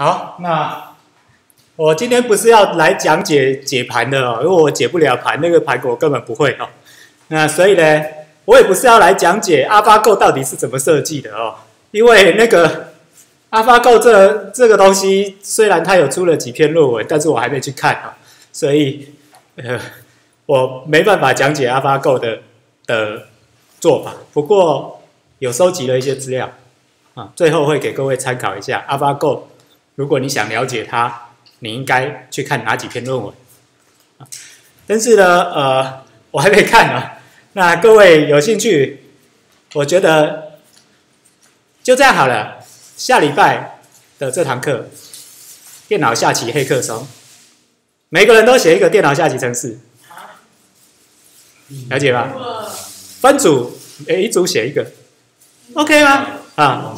好，那我今天不是要来讲解解盘的哦，因为我解不了盘，那个盘我根本不会哦。那所以呢，我也不是要来讲解 AlphaGo 到底是怎么设计的哦，因为那个 AlphaGo 这这个东西虽然它有出了几篇论文，但是我还没去看啊，所以呃，我没办法讲解 AlphaGo 的的做法。不过有收集了一些资料啊，最后会给各位参考一下 AlphaGo。如果你想了解它，你应该去看哪几篇论文？但是呢，呃，我还没看啊。那各位有兴趣，我觉得就这样好了。下礼拜的这堂课，电脑下棋黑客松，每个人都写一个电脑下棋程式，了解吧？分组，每一组写一个，OK 吗？啊，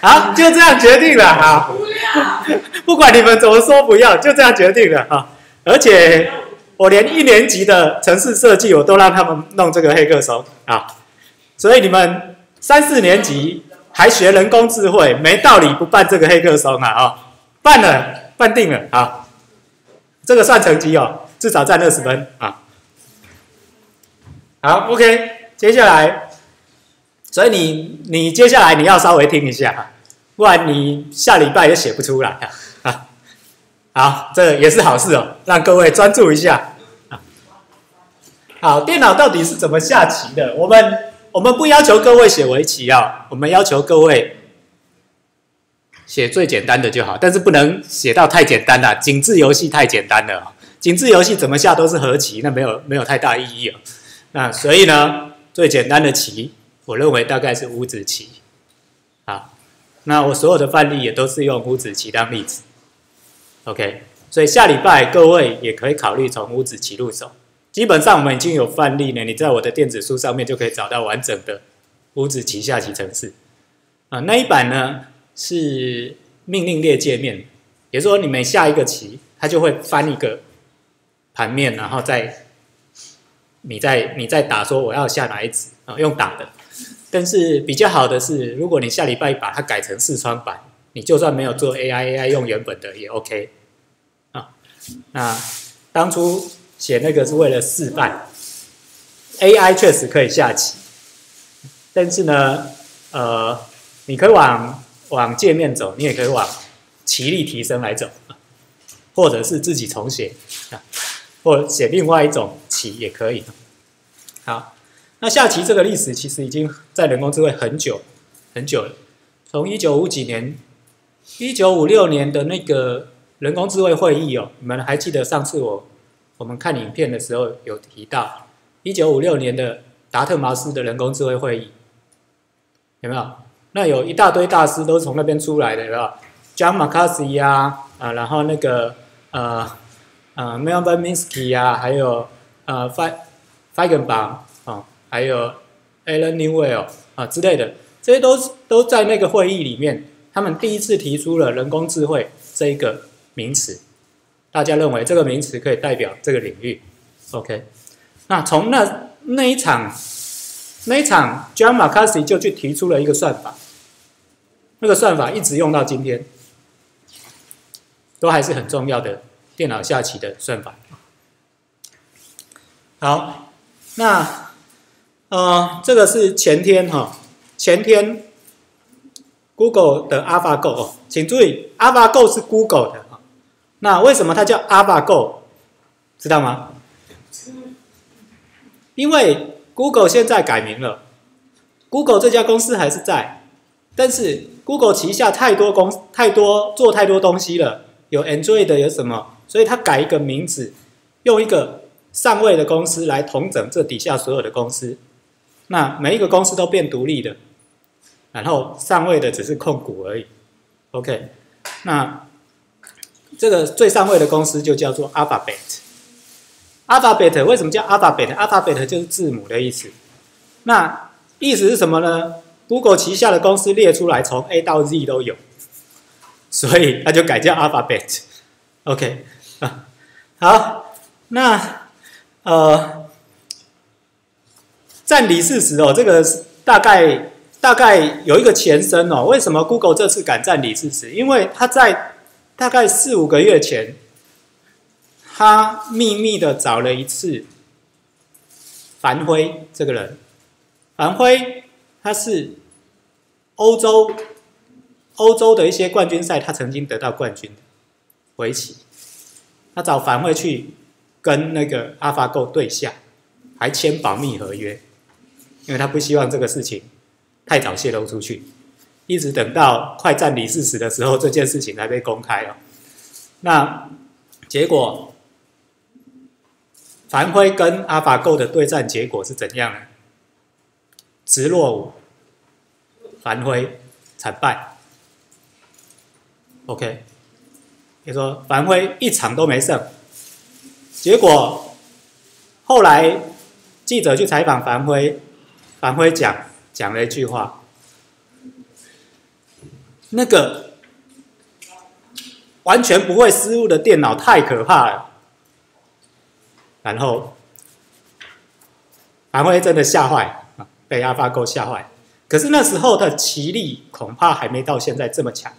好，就这样决定了，好。不管你们怎么说，不要就这样决定了哈。而且我连一年级的城市设计，我都让他们弄这个黑客松啊。所以你们三四年级还学人工智慧，没道理不办这个黑客松啊！啊，办了，办定了啊。这个算成绩哦，至少占二十分啊。好，OK，接下来，所以你你接下来你要稍微听一下。不然你下礼拜也写不出来 啊！好，这也是好事哦，让各位专注一下。好，电脑到底是怎么下棋的？我们我们不要求各位写围棋啊，我们要求各位写最简单的就好，但是不能写到太简单了。井字游戏太简单了，井字游戏怎么下都是和棋，那没有没有太大意义了。那所以呢，最简单的棋，我认为大概是五子棋。那我所有的范例也都是用五子棋当例子，OK，所以下礼拜各位也可以考虑从五子棋入手。基本上我们已经有范例呢，你在我的电子书上面就可以找到完整的五子棋下棋程式。啊，那一版呢是命令列界面，也就是说你每下一个棋，它就会翻一个盘面，然后再你再你再打说我要下哪一子啊，用打的。但是比较好的是，如果你下礼拜把它改成四川版，你就算没有做 AI，AI 用原本的也 OK 啊。那当初写那个是为了示范，AI 确实可以下棋，但是呢，呃，你可以往往界面走，你也可以往棋力提升来走，或者是自己重写啊，或写另外一种棋也可以。好。那下棋这个历史其实已经在人工智慧很久很久了，从一九五几年、一九五六年的那个人工智慧会议哦，你们还记得上次我我们看影片的时候有提到一九五六年的达特茅斯的人工智慧会议，有没有？那有一大堆大师都是从那边出来的，有没有？John McCarthy 呀，啊，然后那个呃呃 Melvin Minsky 呀，还有呃 Fe Feigenbaum。还有 Alan Newell 啊之类的，这些都都在那个会议里面，他们第一次提出了人工智慧这一个名词。大家认为这个名词可以代表这个领域。OK，那从那那一场那一场，John McCarthy 就去提出了一个算法，那个算法一直用到今天，都还是很重要的电脑下棋的算法。好，那。呃，这个是前天哈，前天 Google 的 AlphaGo 哦，请注意，AlphaGo 是 Google 的哈。那为什么它叫 AlphaGo？知道吗？因为 Google 现在改名了，Google 这家公司还是在，但是 Google 旗下太多公太多做太多东西了，有 Android 有什么，所以它改一个名字，用一个上位的公司来统整这底下所有的公司。那每一个公司都变独立的，然后上位的只是控股而已。OK，那这个最上位的公司就叫做 Alphabet。Alphabet 为什么叫 Alphabet？Alphabet 就是字母的意思。那意思是什么呢？Google 旗下的公司列出来，从 A 到 Z 都有，所以它就改叫 Alphabet。OK，好，那呃。占理事实哦，这个大概大概有一个前身哦。为什么 Google 这次敢占理事实？因为他在大概四五个月前，他秘密的找了一次樊辉这个人。樊辉他是欧洲欧洲的一些冠军赛，他曾经得到冠军围棋。他找樊辉去跟那个 AlphaGo 对下，还签保密合约，因为他不希望这个事情太早泄露出去。一直等到快占李世石的时候，这件事情才被公开了。那结果，樊辉跟阿法狗的对战结果是怎样呢？直落五，樊辉惨败。OK，你说樊辉一场都没胜。结果后来记者去采访樊辉，樊辉讲讲了一句话。那个完全不会失误的电脑太可怕了，然后樊辉真的吓坏，被 AlphaGo 吓坏。可是那时候的棋力恐怕还没到现在这么强。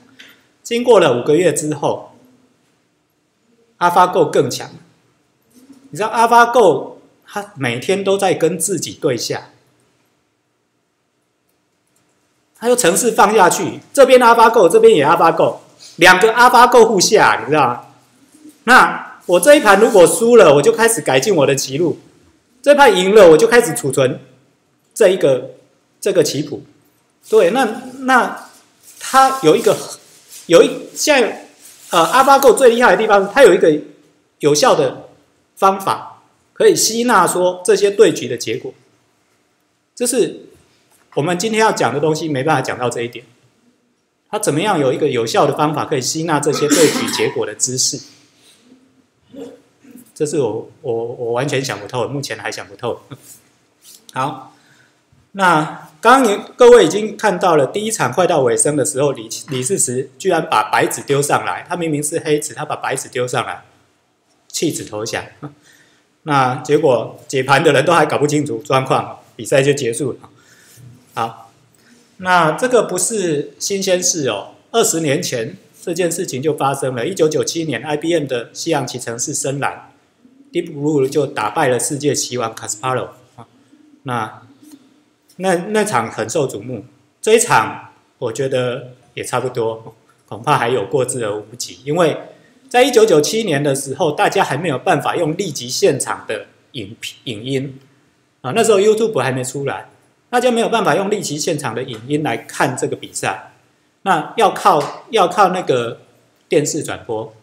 经过了五个月之后，AlphaGo 更强。你知道 AlphaGo 他每天都在跟自己对下。他用程式放下去，这边阿巴 Go，这边也阿巴 Go，两个阿巴 Go 互下，你知道吗？那我这一盘如果输了，我就开始改进我的棋路；这盘赢了，我就开始储存这一个这个棋谱。对，那那它有一个有一现在呃阿巴 Go 最厉害的地方，它有一个有效的方法，可以吸纳说这些对局的结果，这是。我们今天要讲的东西没办法讲到这一点，他怎么样有一个有效的方法可以吸纳这些对局结果的知识？这是我我我完全想不透，目前还想不透。好，那刚刚各位已经看到了，第一场快到尾声的时候，李李世石居然把白纸丢上来，他明明是黑纸，他把白纸丢上来，弃子投降。那结果解盘的人都还搞不清楚状况，比赛就结束了。好，那这个不是新鲜事哦。二十年前这件事情就发生了。一九九七年，IBM 的西洋棋城市深蓝 Deep Blue 就打败了世界棋王 Kasparov 啊。那那那场很受瞩目，这一场我觉得也差不多，恐怕还有过之而无不及。因为在一九九七年的时候，大家还没有办法用立即现场的影影音啊，那时候 YouTube 还没出来。大家没有办法用立即现场的影音来看这个比赛，那要靠要靠那个电视转播，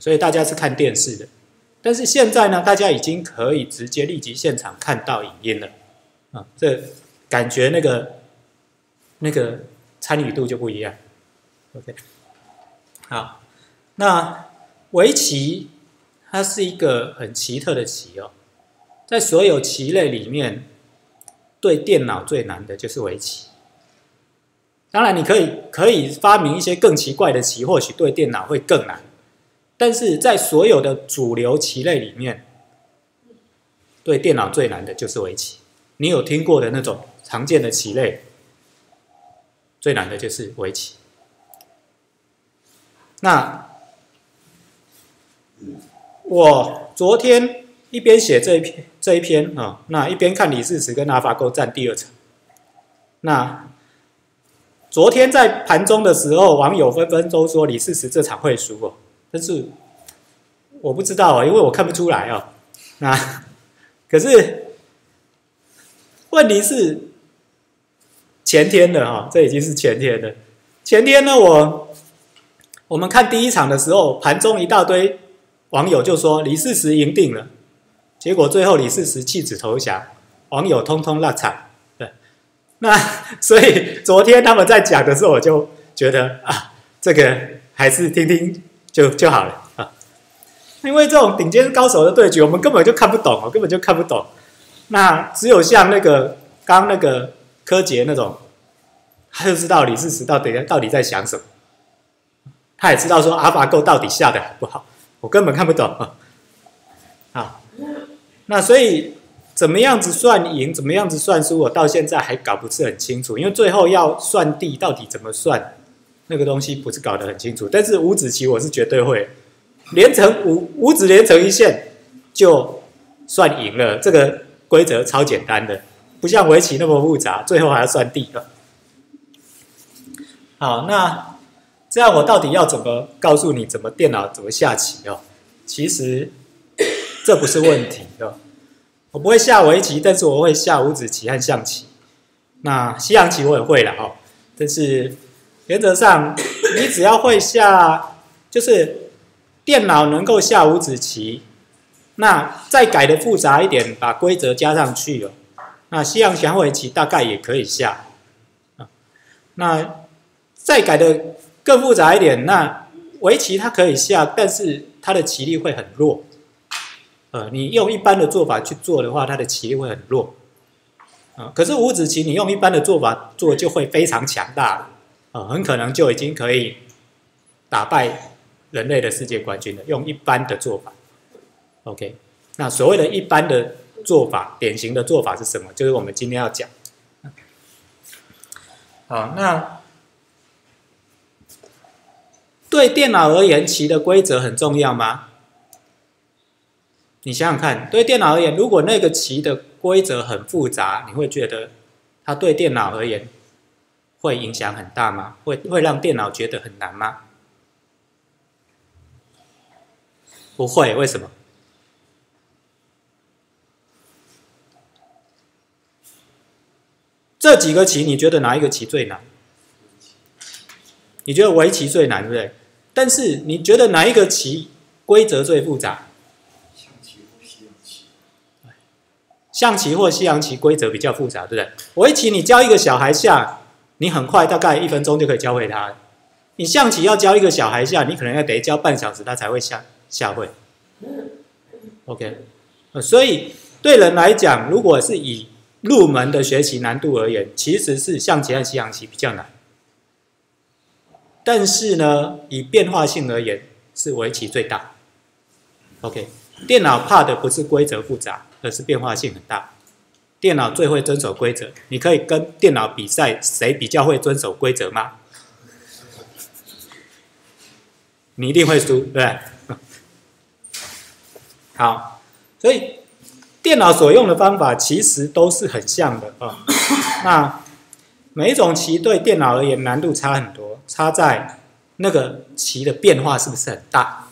所以大家是看电视的。但是现在呢，大家已经可以直接立即现场看到影音了，啊，这感觉那个那个参与度就不一样。OK，好，那围棋它是一个很奇特的棋哦，在所有棋类里面。对电脑最难的就是围棋。当然，你可以可以发明一些更奇怪的棋，或许对电脑会更难。但是在所有的主流棋类里面，对电脑最难的就是围棋。你有听过的那种常见的棋类，最难的就是围棋。那我昨天。一边写这一篇这一篇啊，那一边看李世石跟阿法狗战第二场。那昨天在盘中的时候，网友纷纷都说李世石这场会输哦，但是我不知道啊，因为我看不出来哦。那可是问题是前天的哈，这已经是前天的。前天呢，我我们看第一场的时候，盘中一大堆网友就说李世石赢定了。结果最后李世石弃子投降，网友通通落场。对，那所以昨天他们在讲的时候，我就觉得啊，这个还是听听就就好了啊。因为这种顶尖高手的对决，我们根本就看不懂我，根本就看不懂。那只有像那个刚那个柯洁那种，他就知道李世石到底到底在想什么，他也知道说阿法狗到底下的好不好，我根本看不懂啊。好。那所以怎么样子算赢，怎么样子算输，我到现在还搞不是很清楚。因为最后要算地，到底怎么算，那个东西不是搞得很清楚。但是五子棋我是绝对会，连成五五子连成一线就算赢了。这个规则超简单的，不像围棋那么复杂，最后还要算地的。好，那这样我到底要怎么告诉你怎么电脑怎么下棋哦？其实这不是问题的。我不会下围棋，但是我会下五子棋和象棋。那西洋棋我也会了哈，但是原则上你只要会下，就是电脑能够下五子棋，那再改的复杂一点，把规则加上去哦。那西洋棋和围棋大概也可以下啊。那再改的更复杂一点，那围棋它可以下，但是它的棋力会很弱。呃，你用一般的做法去做的话，它的棋力会很弱，啊，可是五子棋你用一般的做法做就会非常强大了，啊，很可能就已经可以打败人类的世界冠军了。用一般的做法，OK，那所谓的一般的做法，典型的做法是什么？就是我们今天要讲。好，那对电脑而言，棋的规则很重要吗？你想想看，对电脑而言，如果那个棋的规则很复杂，你会觉得它对电脑而言会影响很大吗？会会让电脑觉得很难吗？不会，为什么？这几个棋，你觉得哪一个棋最难？你觉得围棋最难，对不对？但是你觉得哪一个棋规则最复杂？象棋或西洋棋规则比较复杂，对不对？围棋你教一个小孩下，你很快大概一分钟就可以教会他。你象棋要教一个小孩下，你可能要得教半小时，他才会下下会。OK，所以对人来讲，如果是以入门的学习难度而言，其实是象棋和西洋棋比较难。但是呢，以变化性而言，是围棋最大。OK，电脑怕的不是规则复杂。而是变化性很大，电脑最会遵守规则。你可以跟电脑比赛，谁比较会遵守规则吗？你一定会输，对不对？好，所以电脑所用的方法其实都是很像的啊。那每一种棋对电脑而言难度差很多，差在那个棋的变化是不是很大？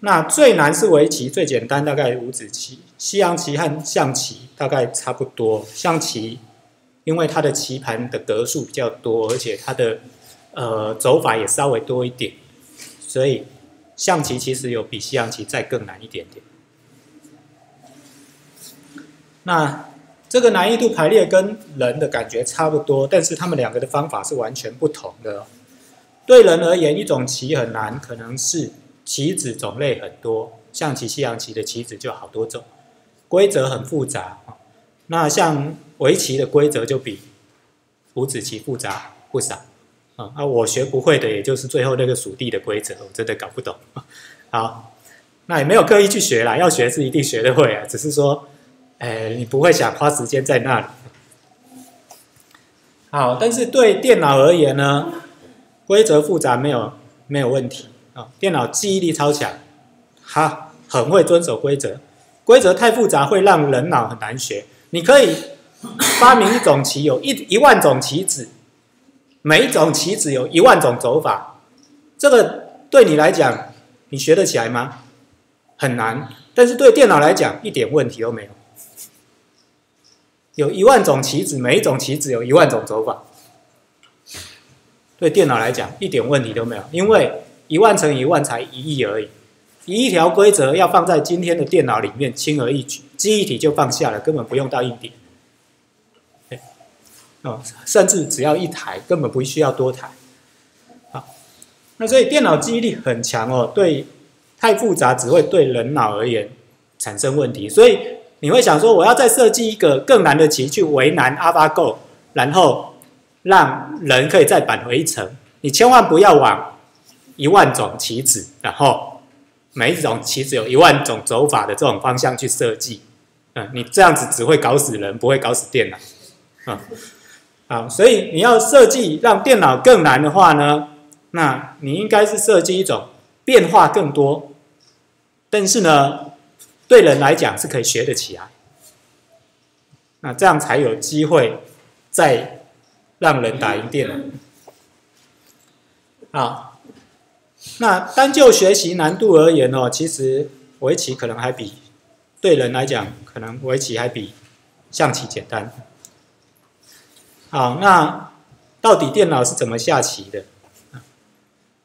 那最难是围棋，最简单大概五子棋。西洋棋和象棋大概差不多。象棋因为它的棋盘的格数比较多，而且它的呃走法也稍微多一点，所以象棋其实有比西洋棋再更难一点点。那这个难易度排列跟人的感觉差不多，但是他们两个的方法是完全不同的。对人而言，一种棋很难，可能是。棋子种类很多，象棋、西洋棋的棋子就好多种，规则很复杂那像围棋的规则就比五子棋复杂不少啊。那我学不会的，也就是最后那个属地的规则，我真的搞不懂。好，那也没有刻意去学啦，要学是一定学得会啊，只是说，哎，你不会想花时间在那里。好，但是对电脑而言呢，规则复杂没有没有问题。啊，电脑记忆力超强，它很会遵守规则。规则太复杂会让人脑很难学。你可以发明一种棋，有一一万种棋子，每一种棋子有一万种走法。这个对你来讲，你学得起来吗？很难。但是对电脑来讲，一点问题都没有。有一万种棋子，每一种棋子有一万种走法。对电脑来讲，一点问题都没有，因为。一万乘一万才一亿而已，一亿条规则要放在今天的电脑里面，轻而易举，记忆体就放下了，根本不用到硬碟。哦，甚至只要一台，根本不需要多台。好，那所以电脑记忆力很强哦，对，太复杂只会对人脑而言产生问题。所以你会想说，我要再设计一个更难的棋去为难 AlphaGo，然后让人可以再返回一层，你千万不要往。一万种棋子，然后每一种棋子有一万种走法的这种方向去设计，嗯，你这样子只会搞死人，不会搞死电脑，嗯，啊，所以你要设计让电脑更难的话呢，那你应该是设计一种变化更多，但是呢，对人来讲是可以学得起来，那这样才有机会再让人打赢电脑。啊，那单就学习难度而言哦，其实围棋可能还比对人来讲，可能围棋还比象棋简单。好，那到底电脑是怎么下棋的？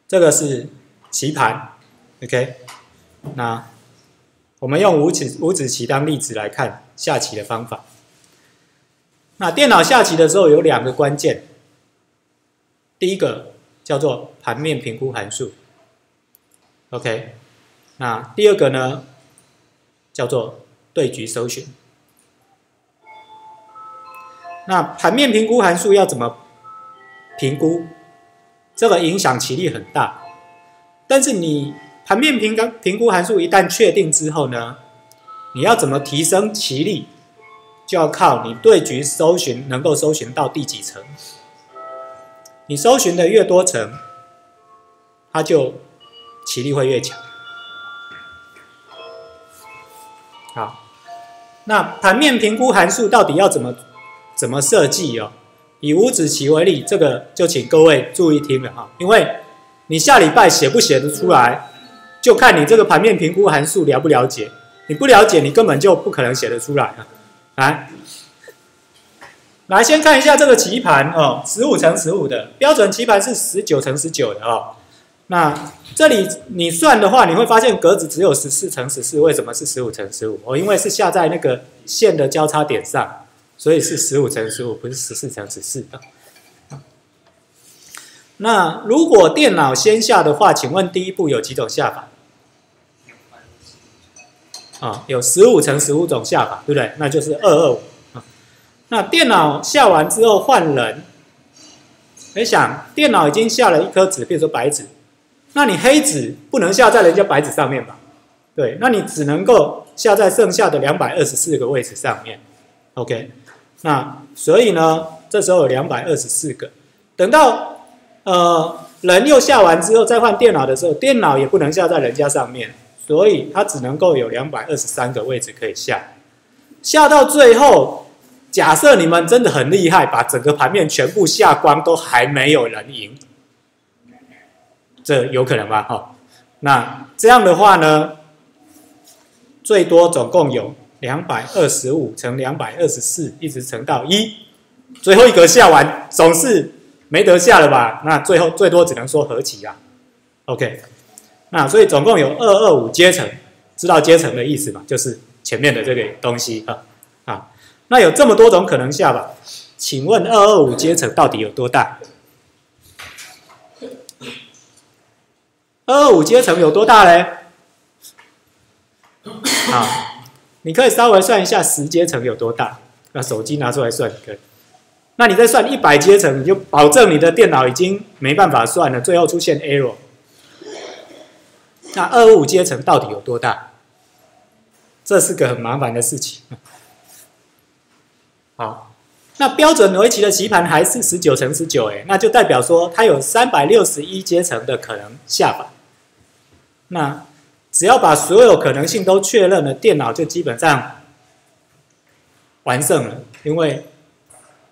这个是棋盘，OK？那我们用五子五子棋当例子来看下棋的方法。那电脑下棋的时候有两个关键，第一个叫做盘面评估函数，OK？那第二个呢叫做对局搜寻。那盘面评估函数要怎么评估？这个影响棋力很大。但是你盘面评估评估函数一旦确定之后呢，你要怎么提升棋力，就要靠你对局搜寻能够搜寻到第几层。你搜寻的越多层，它就棋力会越强。好，那盘面评估函数到底要怎么？怎么设计哦？以五子棋为例，这个就请各位注意听了哈，因为你下礼拜写不写得出来，就看你这个盘面评估函数了不了解。你不了解，你根本就不可能写得出来啊！来，来先看一下这个棋盘哦，十五乘十五的标准棋盘是十九乘十九的哦。那这里你算的话，你会发现格子只有十四乘十四，为什么是十五乘十五？哦，因为是下在那个线的交叉点上。所以是十五乘十五，不是十四乘十四的。那如果电脑先下的话，请问第一步有几种下法？啊，有十五乘十五种下法，对不对？那就是二二五。那电脑下完之后换人，你想，电脑已经下了一颗子，比如说白纸，那你黑子不能下在人家白纸上面吧？对，那你只能够下在剩下的两百二十四个位置上面。OK。那所以呢，这时候有两百二十四个。等到呃人又下完之后，再换电脑的时候，电脑也不能下在人家上面，所以它只能够有两百二十三个位置可以下。下到最后，假设你们真的很厉害，把整个盘面全部下光，都还没有人赢，这有可能吧？哈，那这样的话呢，最多总共有。两百二十五乘两百二十四，一直乘到一，最后一格下完，总是没得下了吧？那最后最多只能说合棋啊。OK，那所以总共有二二五阶层，知道阶层的意思吗？就是前面的这个东西啊啊。那有这么多种可能下吧？请问二二五阶层到底有多大？二二五阶层有多大嘞？好。你可以稍微算一下十阶层有多大，那手机拿出来算可以。那你再算一百阶层，你就保证你的电脑已经没办法算了，最后出现 error。那二五阶层到底有多大？这是个很麻烦的事情。好，那标准围棋的棋盘还是十九乘十九，哎，那就代表说它有三百六十一阶层的可能下法。那只要把所有可能性都确认了，电脑就基本上完胜了，因为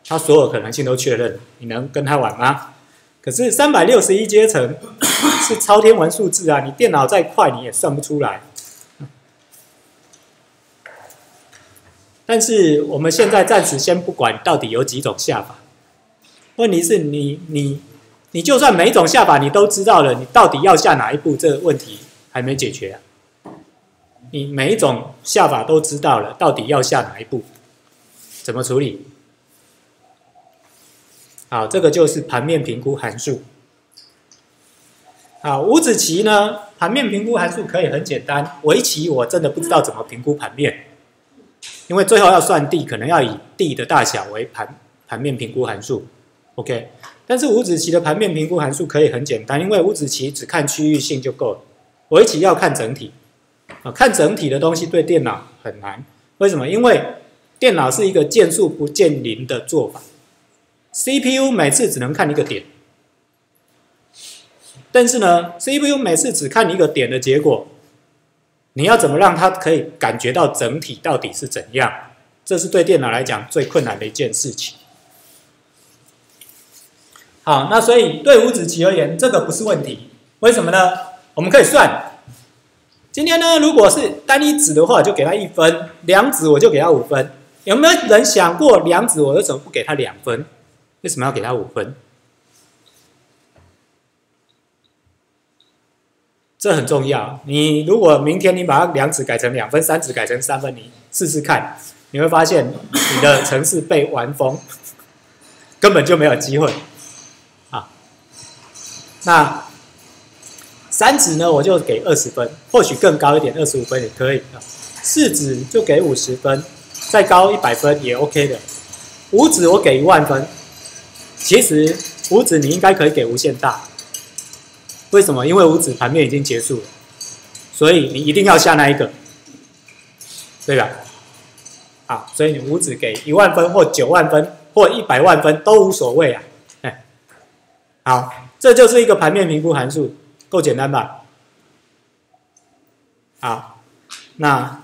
它所有可能性都确认，你能跟它玩吗？可是三百六十一阶层 是超天文数字啊，你电脑再快你也算不出来。但是我们现在暂时先不管到底有几种下法，问题是你你你就算每一种下法你都知道了，你到底要下哪一步？这个问题。还没解决啊！你每一种下法都知道了，到底要下哪一步？怎么处理？好，这个就是盘面评估函数。好，五子棋呢？盘面评估函数可以很简单。围棋我真的不知道怎么评估盘面，因为最后要算地，可能要以地的大小为盘盘面评估函数。OK，但是五子棋的盘面评估函数可以很简单，因为五子棋只看区域性就够了。围棋要看整体，啊，看整体的东西对电脑很难。为什么？因为电脑是一个见数不见零的做法。CPU 每次只能看一个点，但是呢，CPU 每次只看一个点的结果，你要怎么让它可以感觉到整体到底是怎样？这是对电脑来讲最困难的一件事情。好，那所以对五子棋而言，这个不是问题。为什么呢？我们可以算，今天呢，如果是单一子的话，就给他一分；两子我就给他五分。有没有人想过，两子我为什么不给他两分？为什么要给他五分？这很重要。你如果明天你把它两子改成两分，三子改成三分，你试试看，你会发现你的城市被玩疯，根本就没有机会。啊，那三指呢，我就给二十分，或许更高一点，二十五分也可以啊。四指就给五十分，再高一百分也 OK 的。五指我给一万分。其实五指你应该可以给无限大，为什么？因为五指盘面已经结束了，所以你一定要下那一个，对吧？啊，所以你五指给一万分或九万分或一百万分都无所谓啊。哎，好，这就是一个盘面评估函数，够简单吧？好，那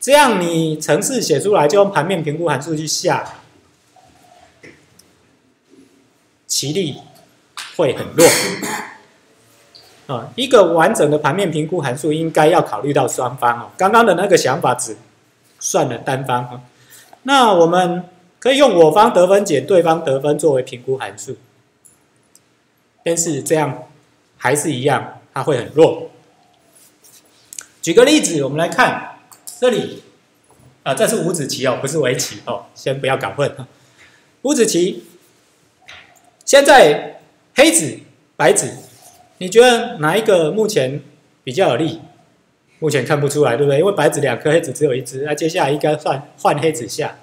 这样你程式写出来就用盘面评估函数去下。其力会很弱啊！一个完整的盘面评估函数应该要考虑到双方哦。刚刚的那个想法只算了单方啊。那我们可以用我方得分减对方得分作为评估函数，但是这样还是一样，它会很弱。举个例子，我们来看这里啊，这是五子棋哦，不是围棋哦，先不要搞混。五子棋。现在黑子、白子，你觉得哪一个目前比较有利？目前看不出来，对不对？因为白子两颗，黑子只有一只，那接下来应该换换黑子下，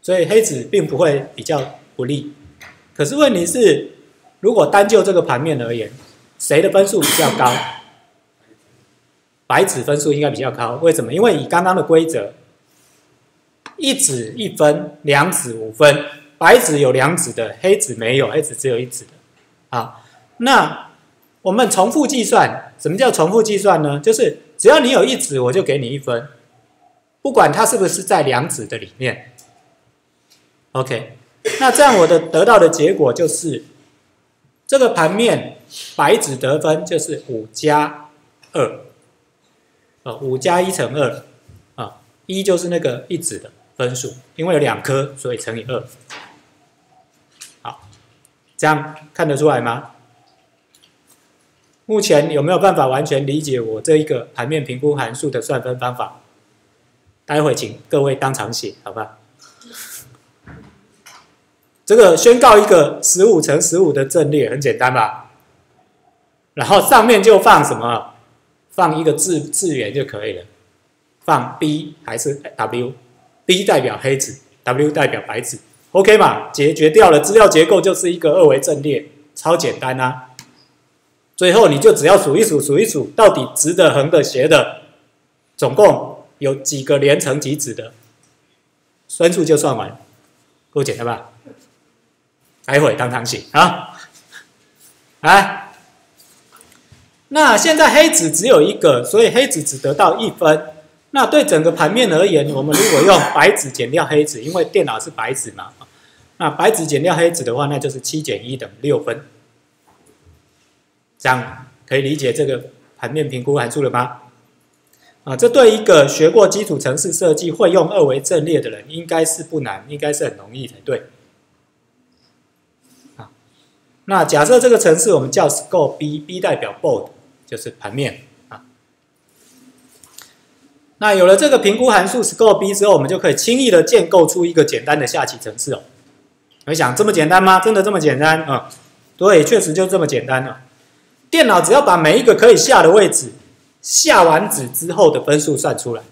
所以黑子并不会比较不利。可是问题是，如果单就这个盘面而言，谁的分数比较高？白子分数应该比较高，为什么？因为以刚刚的规则，一子一分，两子五分。白子有两子的，黑子没有，黑子只有一子的。好，那我们重复计算，什么叫重复计算呢？就是只要你有一子，我就给你一分，不管它是不是在两子的里面。OK，那这样我的得到的结果就是，这个盘面白子得分就是五加二，呃，五加一乘二，啊，一就是那个一子的分数，因为有两颗，所以乘以二。好这样看得出来吗？目前有没有办法完全理解我这一个盘面评估函数的算分方法？待会请各位当场写，好吧？这个宣告一个十五乘十五的阵列很简单吧？然后上面就放什么？放一个字字元就可以了。放 B 还是 W？B 代表黑子，W 代表白子。OK 嘛，解决掉了，资料结构就是一个二维阵列，超简单啊。最后你就只要数一数，数一数，到底直的、横的、斜的，总共有几个连成几子的，分数就算完，够简单吧？待会当堂写啊。来，那现在黑子只有一个，所以黑子只得到一分。那对整个盘面而言，我们如果用白子减掉黑子，因为电脑是白子嘛，那白子减掉黑子的话，那就是七减一等于六分。这样可以理解这个盘面评估函数了吗？啊，这对一个学过基础程式设计、会用二维阵列的人，应该是不难，应该是很容易才对。那假设这个程式我们叫 scope B，B 代表 board，就是盘面啊。那有了这个评估函数 scope B 之后，我们就可以轻易的建构出一个简单的下棋程式哦。你想这么简单吗？真的这么简单啊？对，确实就这么简单了。电脑只要把每一个可以下的位置下完子之后的分数算出来。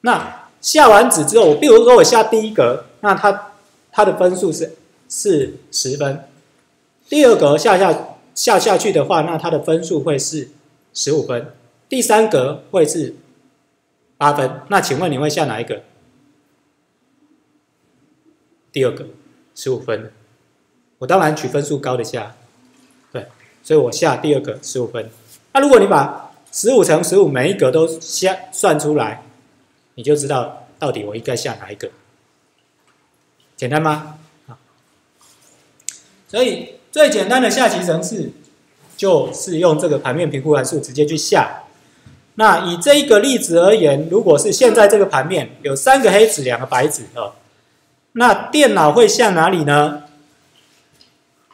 那下完子之后，我比如说我下第一格，那它它的分数是是十分。第二格下下下下去的话，那它的分数会是十五分。第三格会是。八分，那请问你会下哪一个？第二个，十五分，我当然取分数高的下，对，所以我下第二个十五分。那如果你把十五乘十五每一格都下算出来，你就知道到底我应该下哪一个，简单吗？所以最简单的下棋程式就是用这个盘面评估函数直接去下。那以这一个例子而言，如果是现在这个盘面有三个黑子两个白子哦，那电脑会下哪里呢？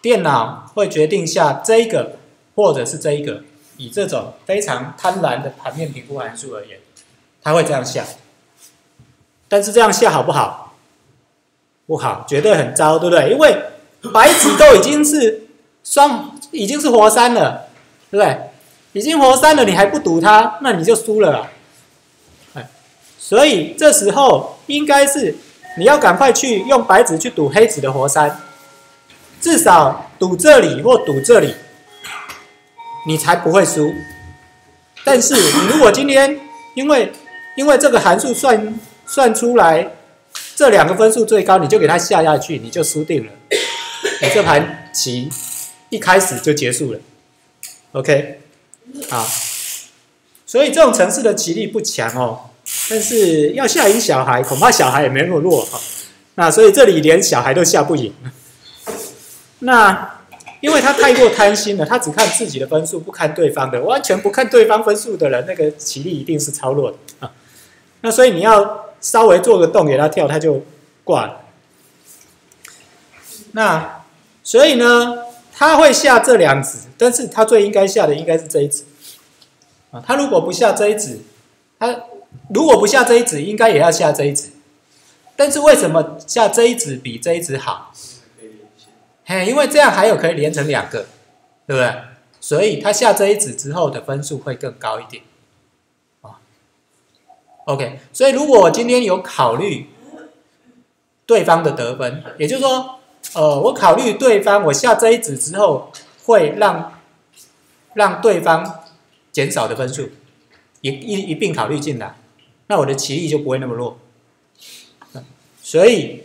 电脑会决定下这一个或者是这一个。以这种非常贪婪的盘面评估函数而言，它会这样下。但是这样下好不好？不好，绝对很糟，对不对？因为白子都已经是双，已经是活三了，对不对？已经活三了，你还不赌它，那你就输了啦。哎，所以这时候应该是你要赶快去用白子去赌黑子的活三，至少赌这里或赌这里。你才不会输。但是你如果今天因为因为这个函数算算出来这两个分数最高，你就给它下下去，你就输定了。你这盘棋一开始就结束了。OK，好。所以这种城市的棋力不强哦，但是要下赢小孩，恐怕小孩也没那么弱哈。那所以这里连小孩都下不赢。那。因为他太过贪心了，他只看自己的分数，不看对方的，完全不看对方分数的人，那个棋力一定是超弱的啊。那所以你要稍微做个洞给他跳，他就挂了。那所以呢，他会下这两子，但是他最应该下的应该是这一子啊。他如果不下这一子，他如果不下这一子，应该也要下这一子。但是为什么下这一子比这一子好？嘿，因为这样还有可以连成两个，对不对？所以他下这一子之后的分数会更高一点，啊，OK。所以如果我今天有考虑对方的得分，也就是说，呃，我考虑对方，我下这一子之后会让让对方减少的分数一一一并考虑进来，那我的棋力就不会那么弱，所以。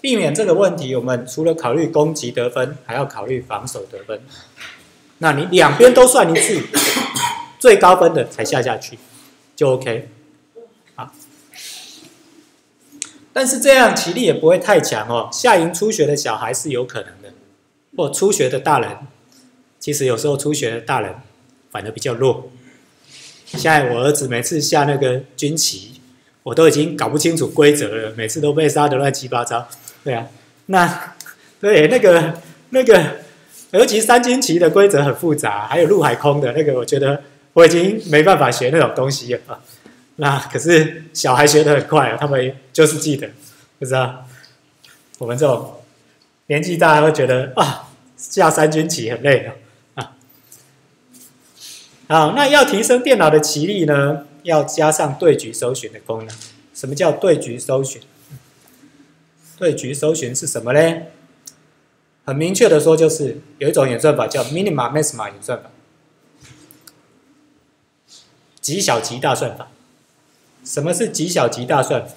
避免这个问题，我们除了考虑攻击得分，还要考虑防守得分。那你两边都算一次，最高分的才下下去，就 OK。啊，但是这样棋力也不会太强哦。下赢初学的小孩是有可能的，或初学的大人，其实有时候初学的大人反而比较弱。现在我儿子每次下那个军旗，我都已经搞不清楚规则了，每次都被杀的乱七八糟。对啊，那对那个那个，尤其三军棋的规则很复杂，还有陆海空的那个，我觉得我已经没办法学那种东西了。那可是小孩学的很快啊，他们就是记得，不知道我们这种年纪大会觉得啊，下三军棋很累了啊。好，那要提升电脑的棋力呢，要加上对局搜寻的功能。什么叫对局搜寻？对局搜寻是什么呢？很明确的说，就是有一种演算法叫 minima maxima 演算法，极小极大算法。什么是极小极大算法？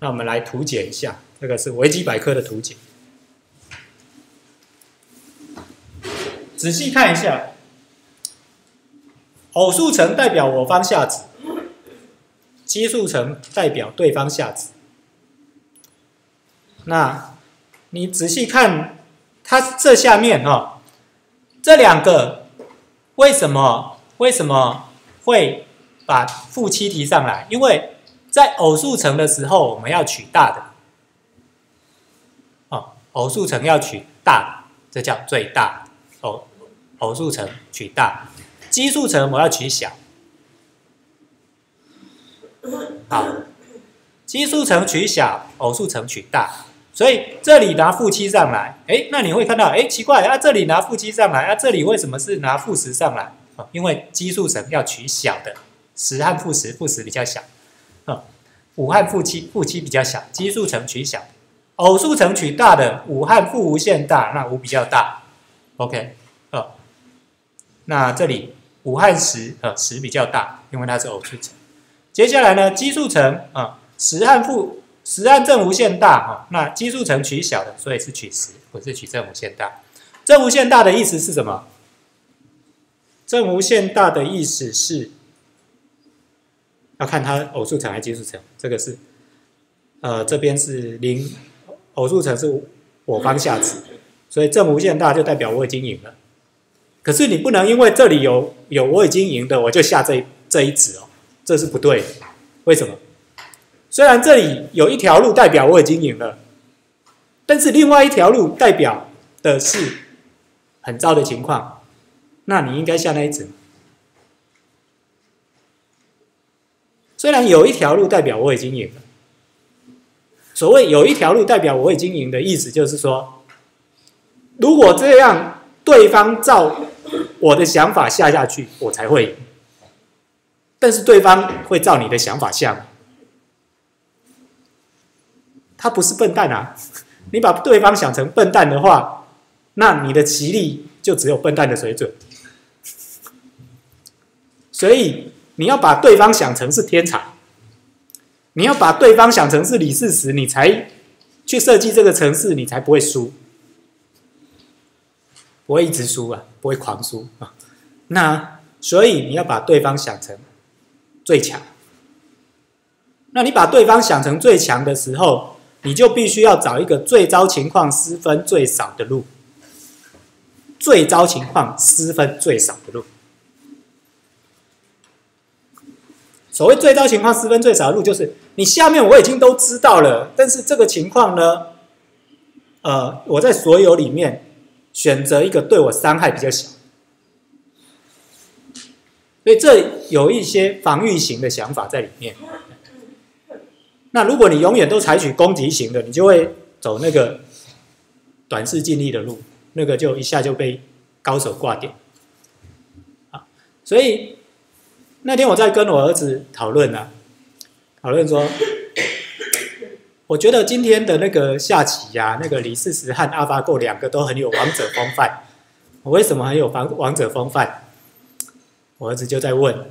那我们来图解一下，这个是维基百科的图解。仔细看一下，偶数层代表我方下子，奇数层代表对方下子。那，你仔细看，它这下面哈，这两个为什么为什么会把负七提上来？因为在偶数乘的时候，我们要取大的，哦，偶数乘要取大，这叫最大。偶偶数乘取大，奇数乘我要取小。好，奇数乘取小，偶数乘取大。所以这里拿负七上来，哎，那你会看到，哎，奇怪啊，这里拿负七上来，啊，这里为什么是拿负十上来？啊，因为奇数乘要取小的，十和负十，负十比较小，啊，五和负七，负七比较小，奇数乘取小，偶数乘取大的，五和负无限大，那五比较大，OK，啊，那这里五和十，呃，十比较大，因为它是偶数乘。接下来呢，奇数乘，啊，十和负十按正无限大哈，那奇数乘取小的，所以是取十，不是取正无限大。正无限大的意思是什么？正无限大的意思是要看它偶数层还是奇数层。这个是，呃，这边是零，偶数层是我方下值，所以正无限大就代表我已经赢了。可是你不能因为这里有有我已经赢的，我就下这这一子哦，这是不对的。为什么？虽然这里有一条路代表我已经赢了，但是另外一条路代表的是很糟的情况，那你应该下那一子。虽然有一条路代表我已经赢了，所谓有一条路代表我已经赢的意思，就是说，如果这样，对方照我的想法下下去，我才会赢。但是对方会照你的想法下。他不是笨蛋啊！你把对方想成笨蛋的话，那你的棋力就只有笨蛋的水准。所以你要把对方想成是天才，你要把对方想成是李世石，你才去设计这个城市，你才不会输，不会一直输啊，不会狂输啊。那所以你要把对方想成最强。那你把对方想成最强的时候，你就必须要找一个最糟情况失分最少的路，最糟情况失分最少的路。所谓最糟情况失分最少的路，就是你下面我已经都知道了，但是这个情况呢，呃，我在所有里面选择一个对我伤害比较小，所以这有一些防御型的想法在里面。那如果你永远都采取攻击型的，你就会走那个短视尽力的路，那个就一下就被高手挂掉。啊，所以那天我在跟我儿子讨论呢，讨论说，我觉得今天的那个下棋呀，那个李世石和阿巴够两个都很有王者风范。我为什么很有王王者风范？我儿子就在问，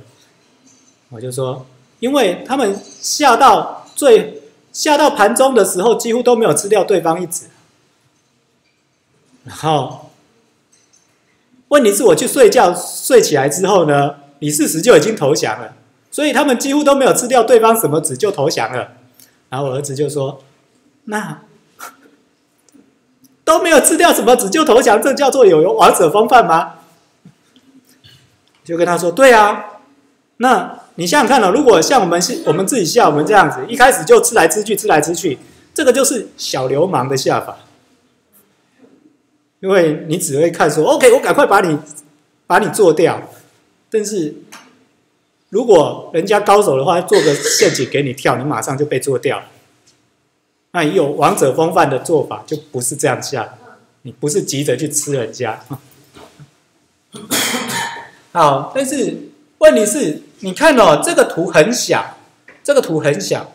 我就说，因为他们下到。最下到盘中的时候，几乎都没有吃掉对方一子。然后，问题是我去睡觉，睡起来之后呢，李世石就已经投降了，所以他们几乎都没有吃掉对方什么子就投降了。然后我儿子就说：“那都没有吃掉什么子就投降，这叫做有王者风范吗？”就跟他说：“对啊，那。”你想想看哦，如果像我们是我们自己像我们这样子，一开始就吃来吃去，吃来吃去，这个就是小流氓的下法。因为你只会看说，OK，我赶快把你把你做掉。但是如果人家高手的话，做个陷阱给你跳，你马上就被做掉了。那有王者风范的做法，就不是这样下，你不是急着去吃人家。好，但是问题是。你看哦，这个图很小，这个图很小，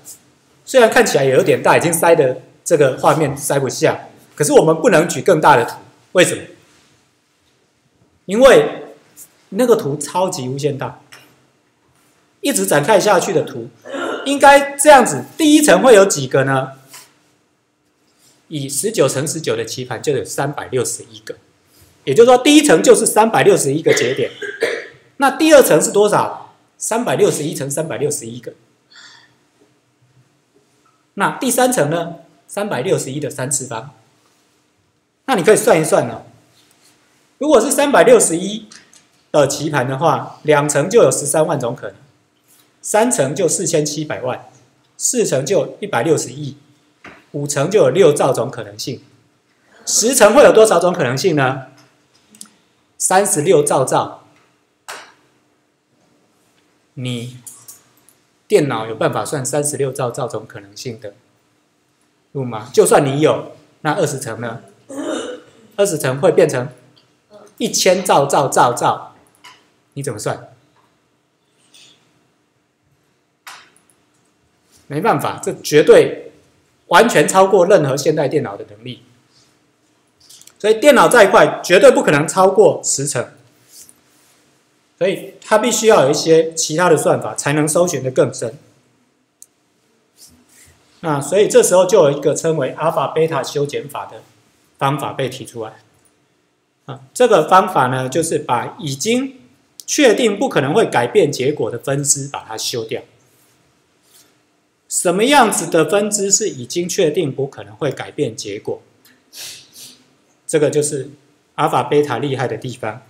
虽然看起来也有点大，已经塞的这个画面塞不下。可是我们不能举更大的图，为什么？因为那个图超级无限大，一直展开下去的图，应该这样子。第一层会有几个呢？以十九乘十九的棋盘就有三百六十一个，也就是说，第一层就是三百六十一个节点。那第二层是多少？三百六十一乘三百六十一个，那第三层呢？三百六十一的三次方。那你可以算一算哦。如果是三百六十一的棋盘的话，两层就有十三万种可能，三层就四千七百万，四层就一百六十亿，五层就有六兆种可能性，十层会有多少种可能性呢？三十六兆兆。你电脑有办法算三十六兆兆种可能性的路吗？就算你有，那二十层呢？二十层会变成一千兆兆兆兆，你怎么算？没办法，这绝对完全超过任何现代电脑的能力。所以电脑再快，绝对不可能超过十层。所以它必须要有一些其他的算法，才能搜寻的更深。那所以这时候就有一个称为阿尔法贝塔修剪法的方法被提出来。啊，这个方法呢，就是把已经确定不可能会改变结果的分支把它修掉。什么样子的分支是已经确定不可能会改变结果？这个就是阿尔法贝塔厉害的地方。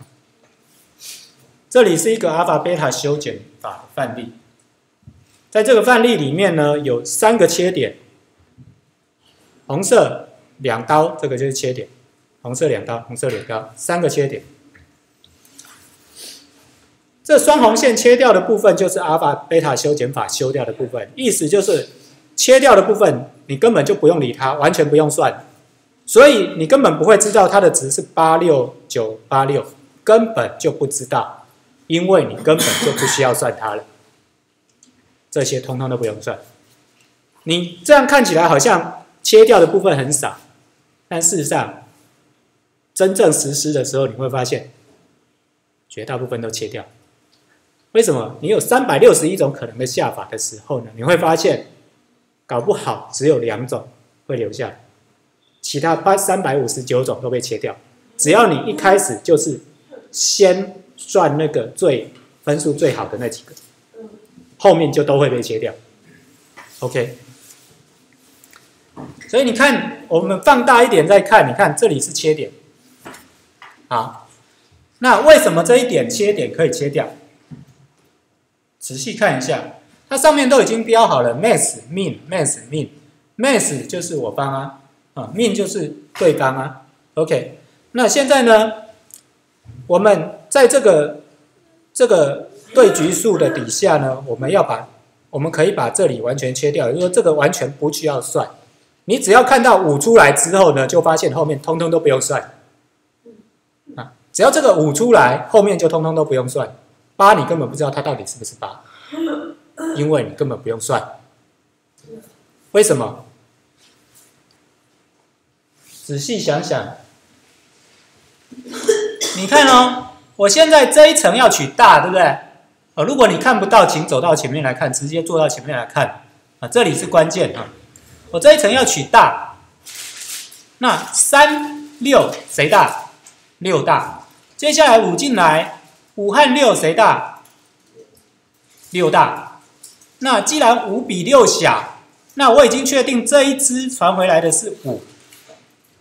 这里是一个阿尔法贝塔修剪法的范例，在这个范例里面呢，有三个切点，红色两刀，这个就是切点，红色两刀，红色两刀，三个切点。这双红线切掉的部分就是阿尔法贝塔修剪法修掉的部分，意思就是切掉的部分你根本就不用理它，完全不用算，所以你根本不会知道它的值是八六九八六，根本就不知道，因为你根本就不需要算它了，这些通通都不用算。你这样看起来好像切掉的部分很少，但事实上真正实施的时候，你会发现绝大部分都切掉。为什么你有三百六十一种可能的下法的时候呢？你会发现，搞不好只有两种会留下，其他八三百五十九种都被切掉。只要你一开始就是先算那个最分数最好的那几个，后面就都会被切掉。OK，所以你看，我们放大一点再看，你看这里是切点，好，那为什么这一点切点可以切掉？仔细看一下，它上面都已经标好了，max min max min max 就是我方啊，啊 min 就是对方啊。OK，那现在呢，我们在这个这个对局数的底下呢，我们要把我们可以把这里完全切掉，就是说这个完全不需要算，你只要看到五出来之后呢，就发现后面通通都不用算啊，只要这个五出来，后面就通通都不用算。八，你根本不知道它到底是不是八，因为你根本不用算。为什么？仔细想想，你看哦，我现在这一层要取大，对不对？哦，如果你看不到，请走到前面来看，直接坐到前面来看啊，这里是关键啊。我这一层要取大，那三六谁大？六大。接下来五进来。五和六谁大？六大。那既然五比六小，那我已经确定这一支传回来的是五。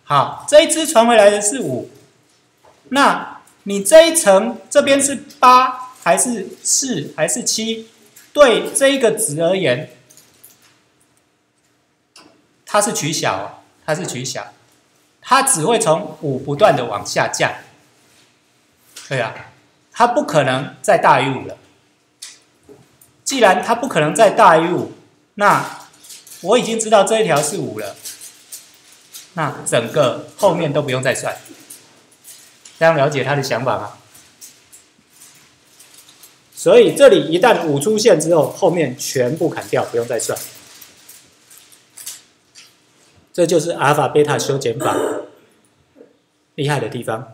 好，这一支传回来的是五。那你这一层这边是八还是四还是七？对这一个值而言，它是取小，它是取小，它只会从五不断的往下降。对啊。它不可能再大于五了。既然它不可能再大于五，那我已经知道这一条是五了，那整个后面都不用再算。这样了解他的想法吗？所以这里一旦五出现之后，后面全部砍掉，不用再算。这就是阿尔法贝塔修剪法厉害的地方。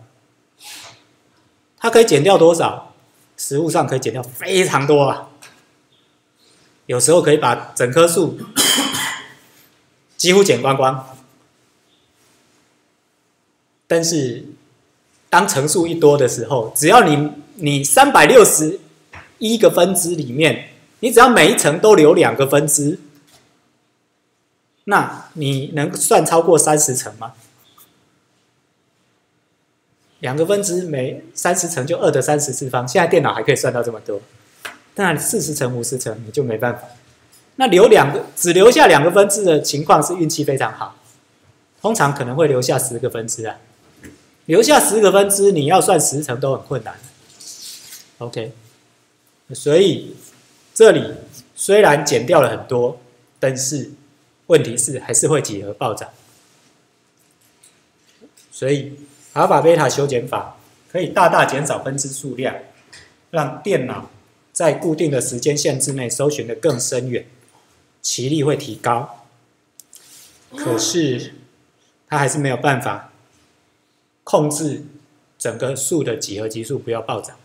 它可以减掉多少？实物上可以减掉非常多啊！有时候可以把整棵树 几乎减光光。但是当层数一多的时候，只要你你三百六十一个分支里面，你只要每一层都留两个分支，那你能算超过三十层吗？两个分支每三十层就二的三十次方，现在电脑还可以算到这么多。当然四十层、五十层你就没办法。那留两个只留下两个分支的情况是运气非常好，通常可能会留下十个分支啊。留下十个分支，你要算十层都很困难。OK，所以这里虽然减掉了很多，但是问题是还是会几何暴涨，所以。阿尔法贝塔修剪法可以大大减少分支数量，让电脑在固定的时间限制内搜寻的更深远，其力会提高。可是它还是没有办法控制整个数的几何级数不要暴涨。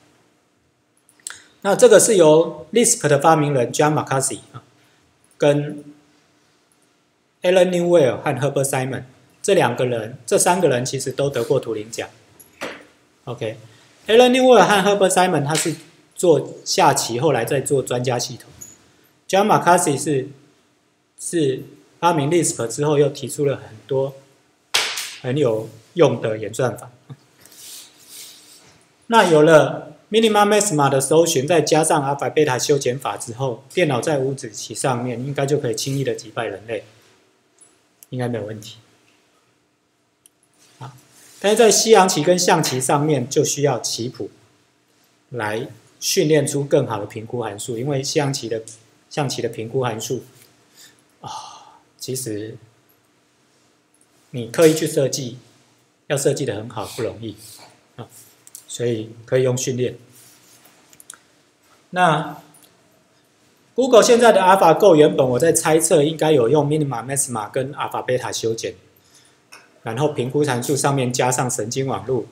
那这个是由 Lisp 的发明人 John McCarthy 啊，跟 Alan Newell 和 Herbert Simon 这两个人，这三个人其实都得过图灵奖。OK，Alan Newell 和 Herbert Simon 他是做下棋，后来在做专家系统。John m c c a r t y 是是发明 Lisp 之后，又提出了很多很有用的演算法。那有了 Minima Maxima 的搜寻，再加上阿法贝塔修剪法之后，电脑在五子棋上面应该就可以轻易的击败人类，应该没有问题。但是在西洋棋跟象棋上面就需要棋谱来训练出更好的评估函数，因为西洋棋的象棋的评估函数啊，其实你刻意去设计，要设计的很好不容易啊。所以可以用训练。那 Google 现在的 AlphaGo 原本我在猜测应该有用 Minima、Maxima 跟 Alpha、Beta 修剪，然后评估函数上面加上神经网络，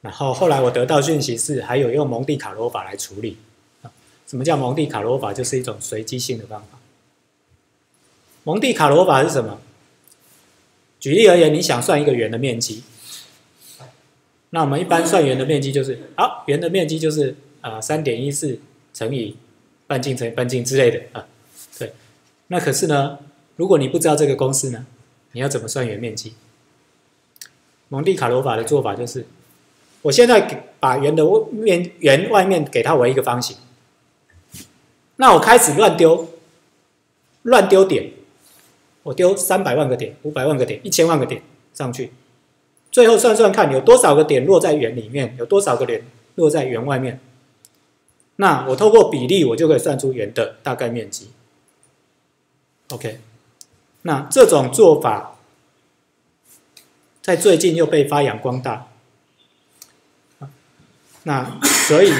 然后后来我得到讯息是还有用蒙地卡罗法来处理。什么叫蒙地卡罗法？就是一种随机性的方法。蒙地卡罗法是什么？举例而言，你想算一个圆的面积。那我们一般算圆的面积就是，好，圆的面积就是啊三点一四乘以半径乘以半径之类的啊，对。那可是呢，如果你不知道这个公式呢，你要怎么算圆面积？蒙蒂卡罗法的做法就是，我现在给把圆的面圆外面给它为一个方形，那我开始乱丢，乱丢点，我丢三百万个点、五百万个点、一千万个点上去。最后算算看，有多少个点落在圆里面，有多少个点落在圆外面。那我透过比例，我就可以算出圆的大概面积。OK，那这种做法在最近又被发扬光大。那所以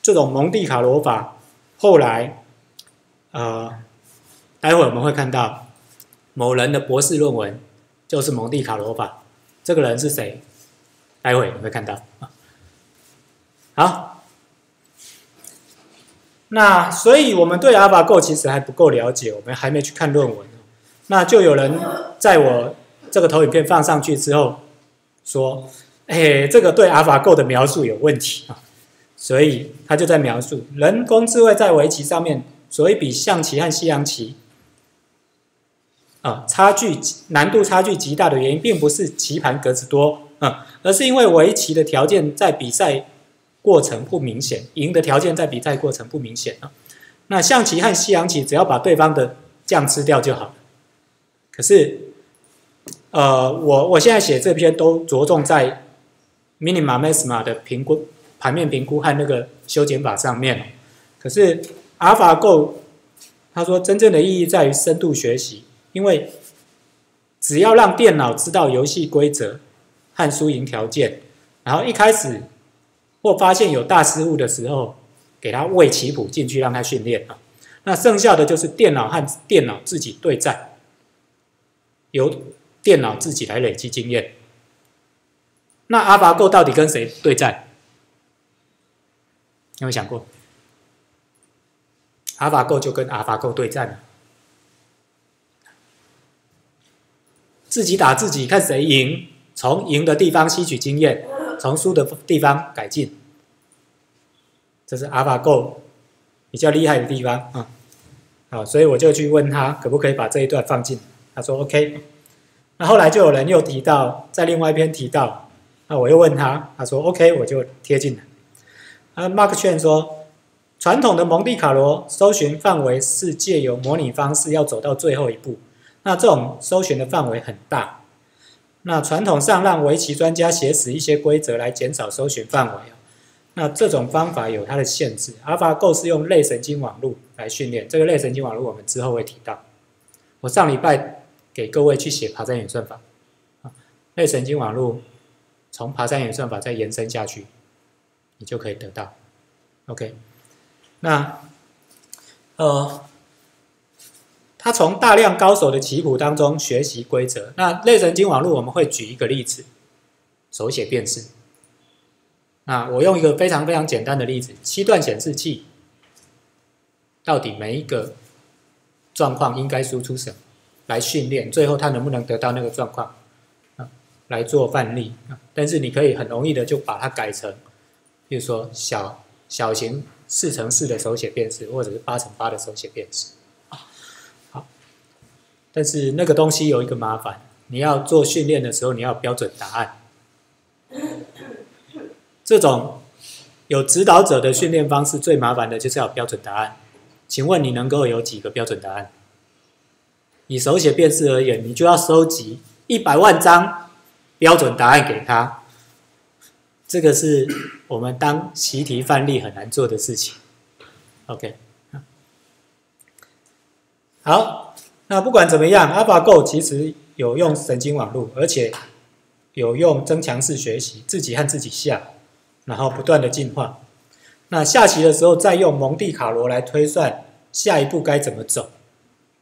这种蒙蒂卡罗法后来，呃，待会我们会看到某人的博士论文就是蒙蒂卡罗法。这个人是谁？待会你会看到。好，那所以我们对 AlphaGo 其实还不够了解，我们还没去看论文。那就有人在我这个投影片放上去之后说：“哎，这个对 AlphaGo 的描述有问题啊。”所以他就在描述人工智慧在围棋上面，所以比象棋和西洋棋。啊，差距难度差距极大的原因，并不是棋盘格子多，嗯，而是因为围棋的条件在比赛过程不明显，赢的条件在比赛过程不明显啊。那象棋和西洋棋，只要把对方的将吃掉就好。可是，呃，我我现在写这篇都着重在 Minima Maxima 的评估盘面评估和那个修剪法上面。可是 AlphaGo 他说，真正的意义在于深度学习。因为只要让电脑知道游戏规则和输赢条件，然后一开始或发现有大失误的时候，给他喂棋谱进去让他训练啊，那剩下的就是电脑和电脑自己对战，由电脑自己来累积经验。那阿法 Go 到底跟谁对战？有没有想过？阿法 Go 就跟阿法 Go 对战了。自己打自己，看谁赢，从赢的地方吸取经验，从输的地方改进，这是 AlphaGo 比较厉害的地方啊。好，所以我就去问他可不可以把这一段放进，他说 OK。那后来就有人又提到，在另外一篇提到，那我又问他，他说 OK，我就贴进来。啊，Mark 劝说，传统的蒙地卡罗搜寻范围是借由模拟方式要走到最后一步。那这种搜寻的范围很大，那传统上让围棋专家写死一些规则来减少搜寻范围那这种方法有它的限制。AlphaGo 是用类神经网络来训练，这个类神经网络我们之后会提到。我上礼拜给各位去写爬山演算法，啊，类神经网络从爬山演算法再延伸下去，你就可以得到。OK，那呃。他从大量高手的棋谱当中学习规则。那类神经网络我们会举一个例子，手写辨识。那我用一个非常非常简单的例子：七段显示器到底每一个状况应该输出什么？来训练，最后他能不能得到那个状况啊，来做范例啊。但是你可以很容易的就把它改成，比如说小小型四乘四的手写辨识，或者是八乘八的手写辨识啊。好，但是那个东西有一个麻烦，你要做训练的时候，你要标准答案。这种有指导者的训练方式最麻烦的就是要标准答案。请问你能够有几个标准答案？以手写辨识而言，你就要收集一百万张标准答案给他。这个是我们当习题范例很难做的事情。OK，好，那不管怎么样，AlphaGo 其实有用神经网络，而且有用增强式学习，自己和自己下。然后不断的进化，那下棋的时候再用蒙蒂卡罗来推算下一步该怎么走，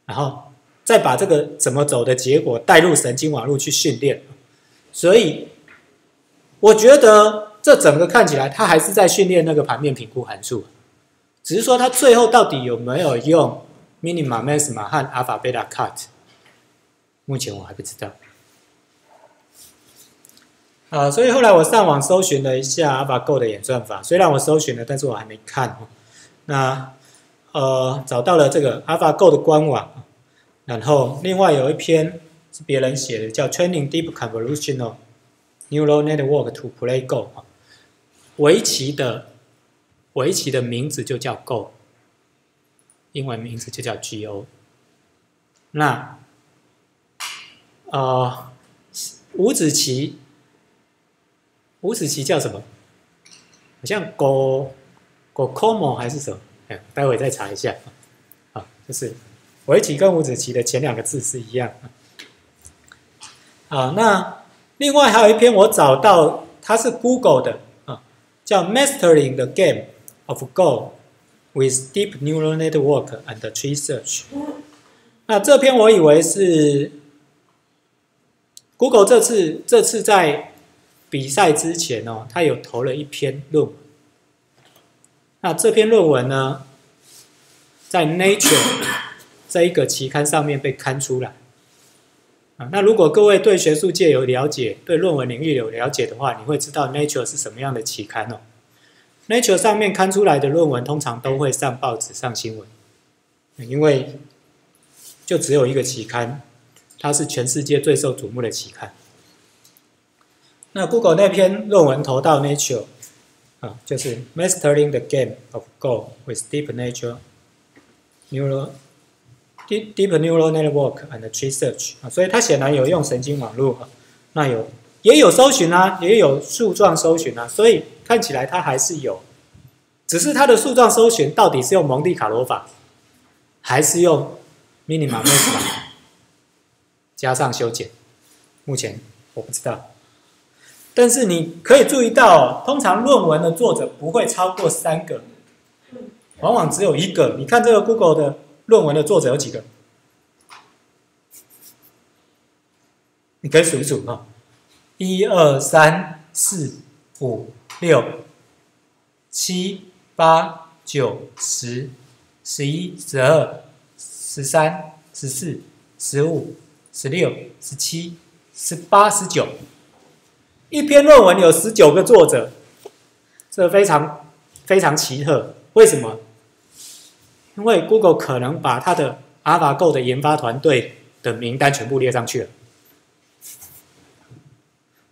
然后再把这个怎么走的结果带入神经网络去训练，所以我觉得这整个看起来它还是在训练那个盘面评估函数，只是说它最后到底有没有用 minima、maxima 和 alpha、beta、cut，目前我还不知道。啊，所以后来我上网搜寻了一下 AlphaGo 的演算法，虽然我搜寻了，但是我还没看。那呃，找到了这个 AlphaGo 的官网，然后另外有一篇是别人写的，叫 Training Deep Convolutional Neural Network to Play Go。围棋的围棋的名字就叫 Go，英文名字就叫 Go。那呃，五子棋。五子棋叫什么？好像 Go Go Como 还是什么？哎，待会再查一下。啊，就是围棋跟五子棋的前两个字是一样。啊，那另外还有一篇我找到，它是 Google 的啊，叫 Mastering the Game of Go with Deep Neural Network and Tree Search。那这篇我以为是 Google 这次这次在比赛之前哦，他有投了一篇论文。那这篇论文呢，在 Nature 这一个期刊上面被刊出来。啊，那如果各位对学术界有了解，对论文领域有了解的话，你会知道 Nature 是什么样的期刊哦。Nature 上面刊出来的论文通常都会上报纸、上新闻，因为就只有一个期刊，它是全世界最受瞩目的期刊。那 Google 那篇论文投到 Nature，啊，就是 Mastering the Game of Go with Deep Nature Neural Deep Deep Neural Network and Tree Search 啊，所以它显然有用神经网络啊，那有也有搜寻啊，也有树状搜寻啊，所以看起来它还是有，只是它的树状搜寻到底是用蒙蒂卡罗法，还是用 Minima Maxima 加上修剪，目前我不知道。但是你可以注意到，通常论文的作者不会超过三个，往往只有一个。你看这个 Google 的论文的作者有几个？你可以数一数啊，一二三四五六七八九十十一十二十三十四十五十六十七十八十九。一篇论文有十九个作者，这非常非常奇特。为什么？因为 Google 可能把它的 AlphaGo 的研发团队的名单全部列上去了，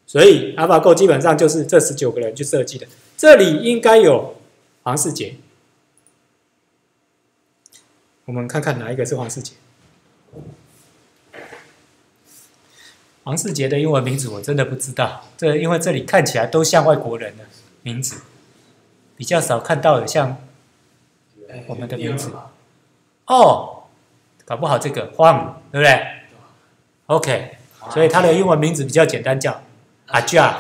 所以 AlphaGo 基本上就是这十九个人去设计的。这里应该有黄世杰，我们看看哪一个是黄世杰。黄世杰的英文名字我真的不知道，这因为这里看起来都像外国人的名字，比较少看到的像我们的名字。哦，搞不好这个黄，对不对？OK，所以他的英文名字比较简单，叫阿加，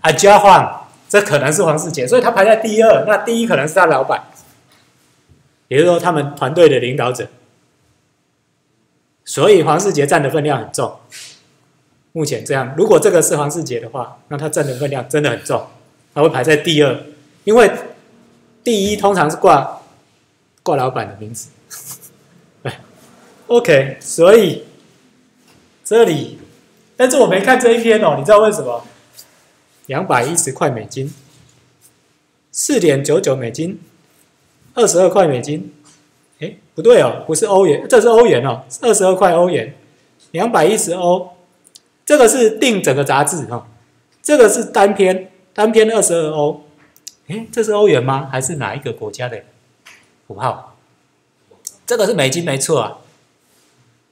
阿加黄，这可能是黄世杰，所以他排在第二。那第一可能是他老板，也就是说他们团队的领导者。所以黄世杰占的分量很重。目前这样，如果这个是黄世杰的话，那他占的分量真的很重，他会排在第二，因为第一通常是挂挂老板的名字。对 OK，所以这里，但是我没看这一篇哦，你知道为什么？两百一十块美金，四点九九美金，二十二块美金。哎，不对哦，不是欧元，这是欧元哦，二十二块欧元，两百一十欧。这个是订整个杂志哈，这个是单篇，单篇二十二欧。哎，这是欧元吗？还是哪一个国家的符号？这个是美金没错啊。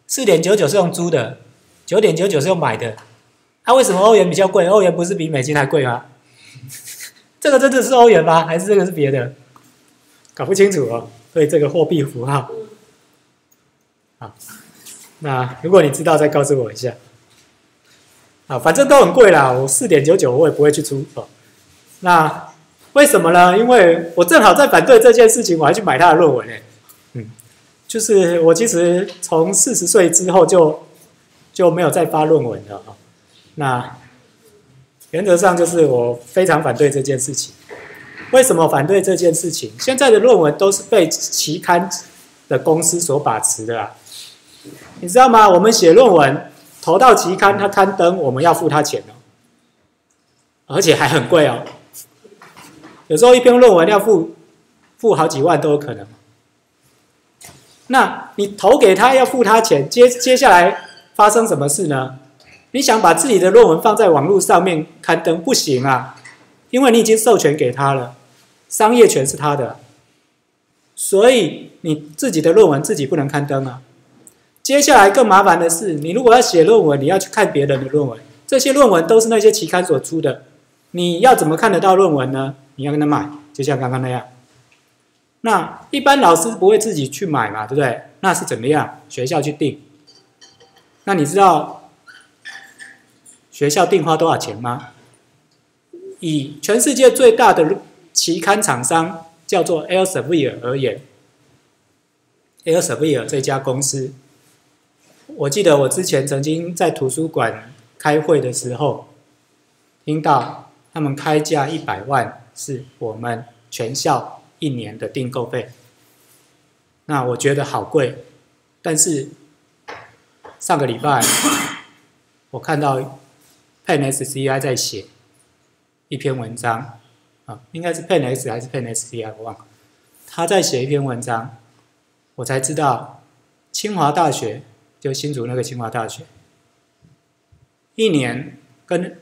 四点九九是用租的，九点九九是用买的。那为什么欧元比较贵？欧元不是比美金还贵吗？这个真的是欧元吗？还是这个是别的？搞不清楚哦。对这个货币符号，好，那如果你知道，再告诉我一下。啊，反正都很贵啦，我四点九九我也不会去出哦。那为什么呢？因为我正好在反对这件事情，我还去买他的论文呢。嗯，就是我其实从四十岁之后就就没有再发论文了啊。那原则上就是我非常反对这件事情。为什么反对这件事情？现在的论文都是被期刊的公司所把持的啊，你知道吗？我们写论文投到期刊，他刊登，我们要付他钱哦，而且还很贵哦。有时候一篇论文要付付好几万都有可能。那你投给他要付他钱，接接下来发生什么事呢？你想把自己的论文放在网络上面刊登，不行啊，因为你已经授权给他了，商业权是他的，所以你自己的论文自己不能刊登啊。接下来更麻烦的是，你如果要写论文，你要去看别人的论文，这些论文都是那些期刊所出的，你要怎么看得到论文呢？你要跟他买，就像刚刚那样。那一般老师不会自己去买嘛，对不对？那是怎么样？学校去订。那你知道学校订花多少钱吗？以全世界最大的期刊厂商叫做 Elsevier 而言，Elsevier 这家公司，我记得我之前曾经在图书馆开会的时候，听到他们开价一百万，是我们全校。一年的订购费，那我觉得好贵。但是上个礼拜我看到 Pen SCI 在写一篇文章啊，应该是 Pen S 还是 Pen SCI 我忘了。他在写一篇文章，我才知道清华大学就新竹那个清华大学，一年跟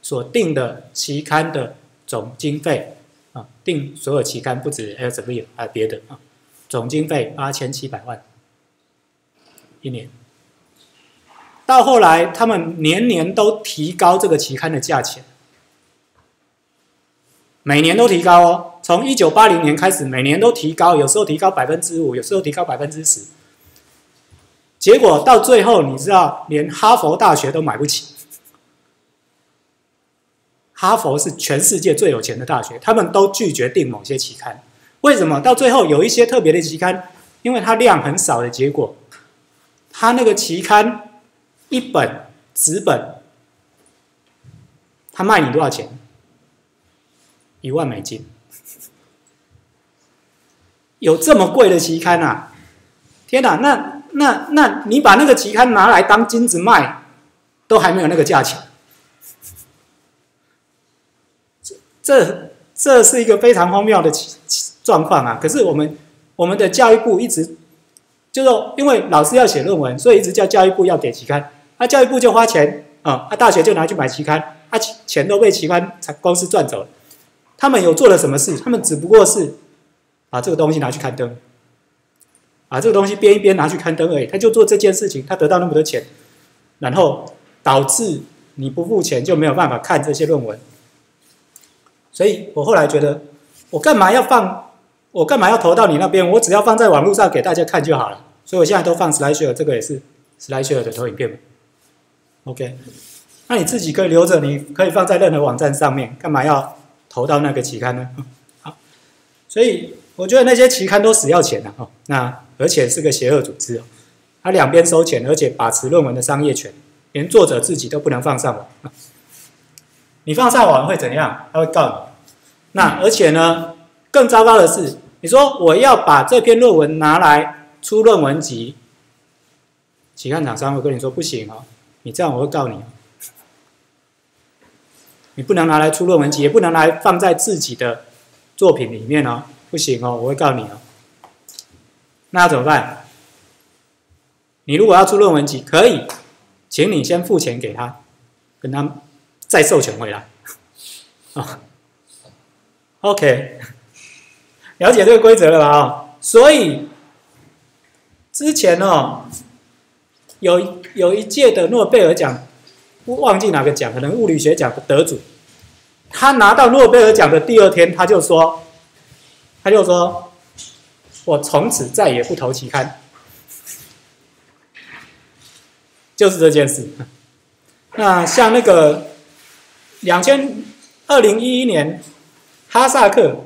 所定的期刊的总经费。啊，定所有期刊不止 L W 还有别的啊，总经费八千七百万一年。到后来，他们年年都提高这个期刊的价钱，每年都提高哦。从一九八零年开始，每年都提高，有时候提高百分之五，有时候提高百分之十。结果到最后，你知道，连哈佛大学都买不起。哈佛是全世界最有钱的大学，他们都拒绝订某些期刊。为什么？到最后有一些特别的期刊，因为它量很少的结果，它那个期刊一本纸本，它卖你多少钱？一万美金。有这么贵的期刊啊！天哪，那那那你把那个期刊拿来当金子卖，都还没有那个价钱。这这是一个非常荒谬的状况啊！可是我们我们的教育部一直就说，因为老师要写论文，所以一直叫教育部要给期刊，啊，教育部就花钱啊，啊，大学就拿去买期刊，啊，钱都被期刊公司赚走了。他们有做了什么事？他们只不过是把这个东西拿去刊登，把这个东西编一编拿去刊登而已。他就做这件事情，他得到那么多钱，然后导致你不付钱就没有办法看这些论文。所以我后来觉得，我干嘛要放？我干嘛要投到你那边？我只要放在网络上给大家看就好了。所以我现在都放 SlideShare，这个也是 SlideShare 的投影片 OK，那你自己可以留着，你可以放在任何网站上面。干嘛要投到那个期刊呢？好，所以我觉得那些期刊都死要钱的哦。那而且是个邪恶组织哦，他两边收钱，而且把持论文的商业权，连作者自己都不能放上网。你放上网会怎样？他会告你。那而且呢，更糟糕的是，你说我要把这篇论文拿来出论文集，期刊厂商会跟你说不行哦，你这样我会告你，你不能拿来出论文集，也不能来放在自己的作品里面哦，不行哦，我会告你哦。那怎么办？你如果要出论文集，可以，请你先付钱给他，跟他再授权回来。啊，OK，了解这个规则了吧？啊，所以之前哦，有有一届的诺贝尔奖，忘记哪个奖，可能物理学奖的得主，他拿到诺贝尔奖的第二天，他就说，他就说，我从此再也不投期刊。就是这件事。那像那个两千二零一一年哈萨克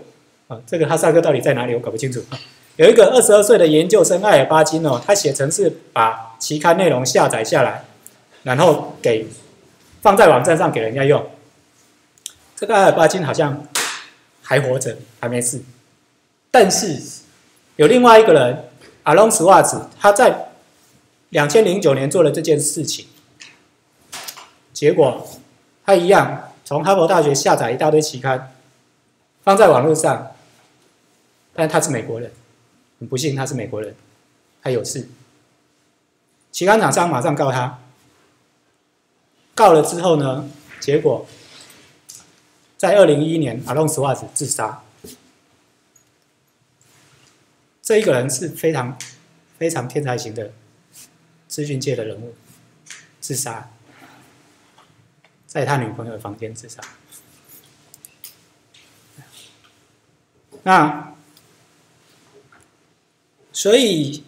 啊，这个哈萨克到底在哪里？我搞不清楚。有一个二十二岁的研究生艾尔巴金哦，他写成是把期刊内容下载下来，然后给放在网站上给人家用。这个艾尔巴金好像还活着，还没事。但是有另外一个人阿隆斯瓦兹，他在。两千零九年做了这件事情，结果他一样从哈佛大学下载一大堆期刊，放在网络上，但他是美国人，很不幸他是美国人，他有事，期刊厂商马上告他，告了之后呢，结果在二零一一年阿隆斯瓦兹自杀，这一个人是非常非常天才型的。资讯界的人物自杀，在他女朋友的房间自杀。那所以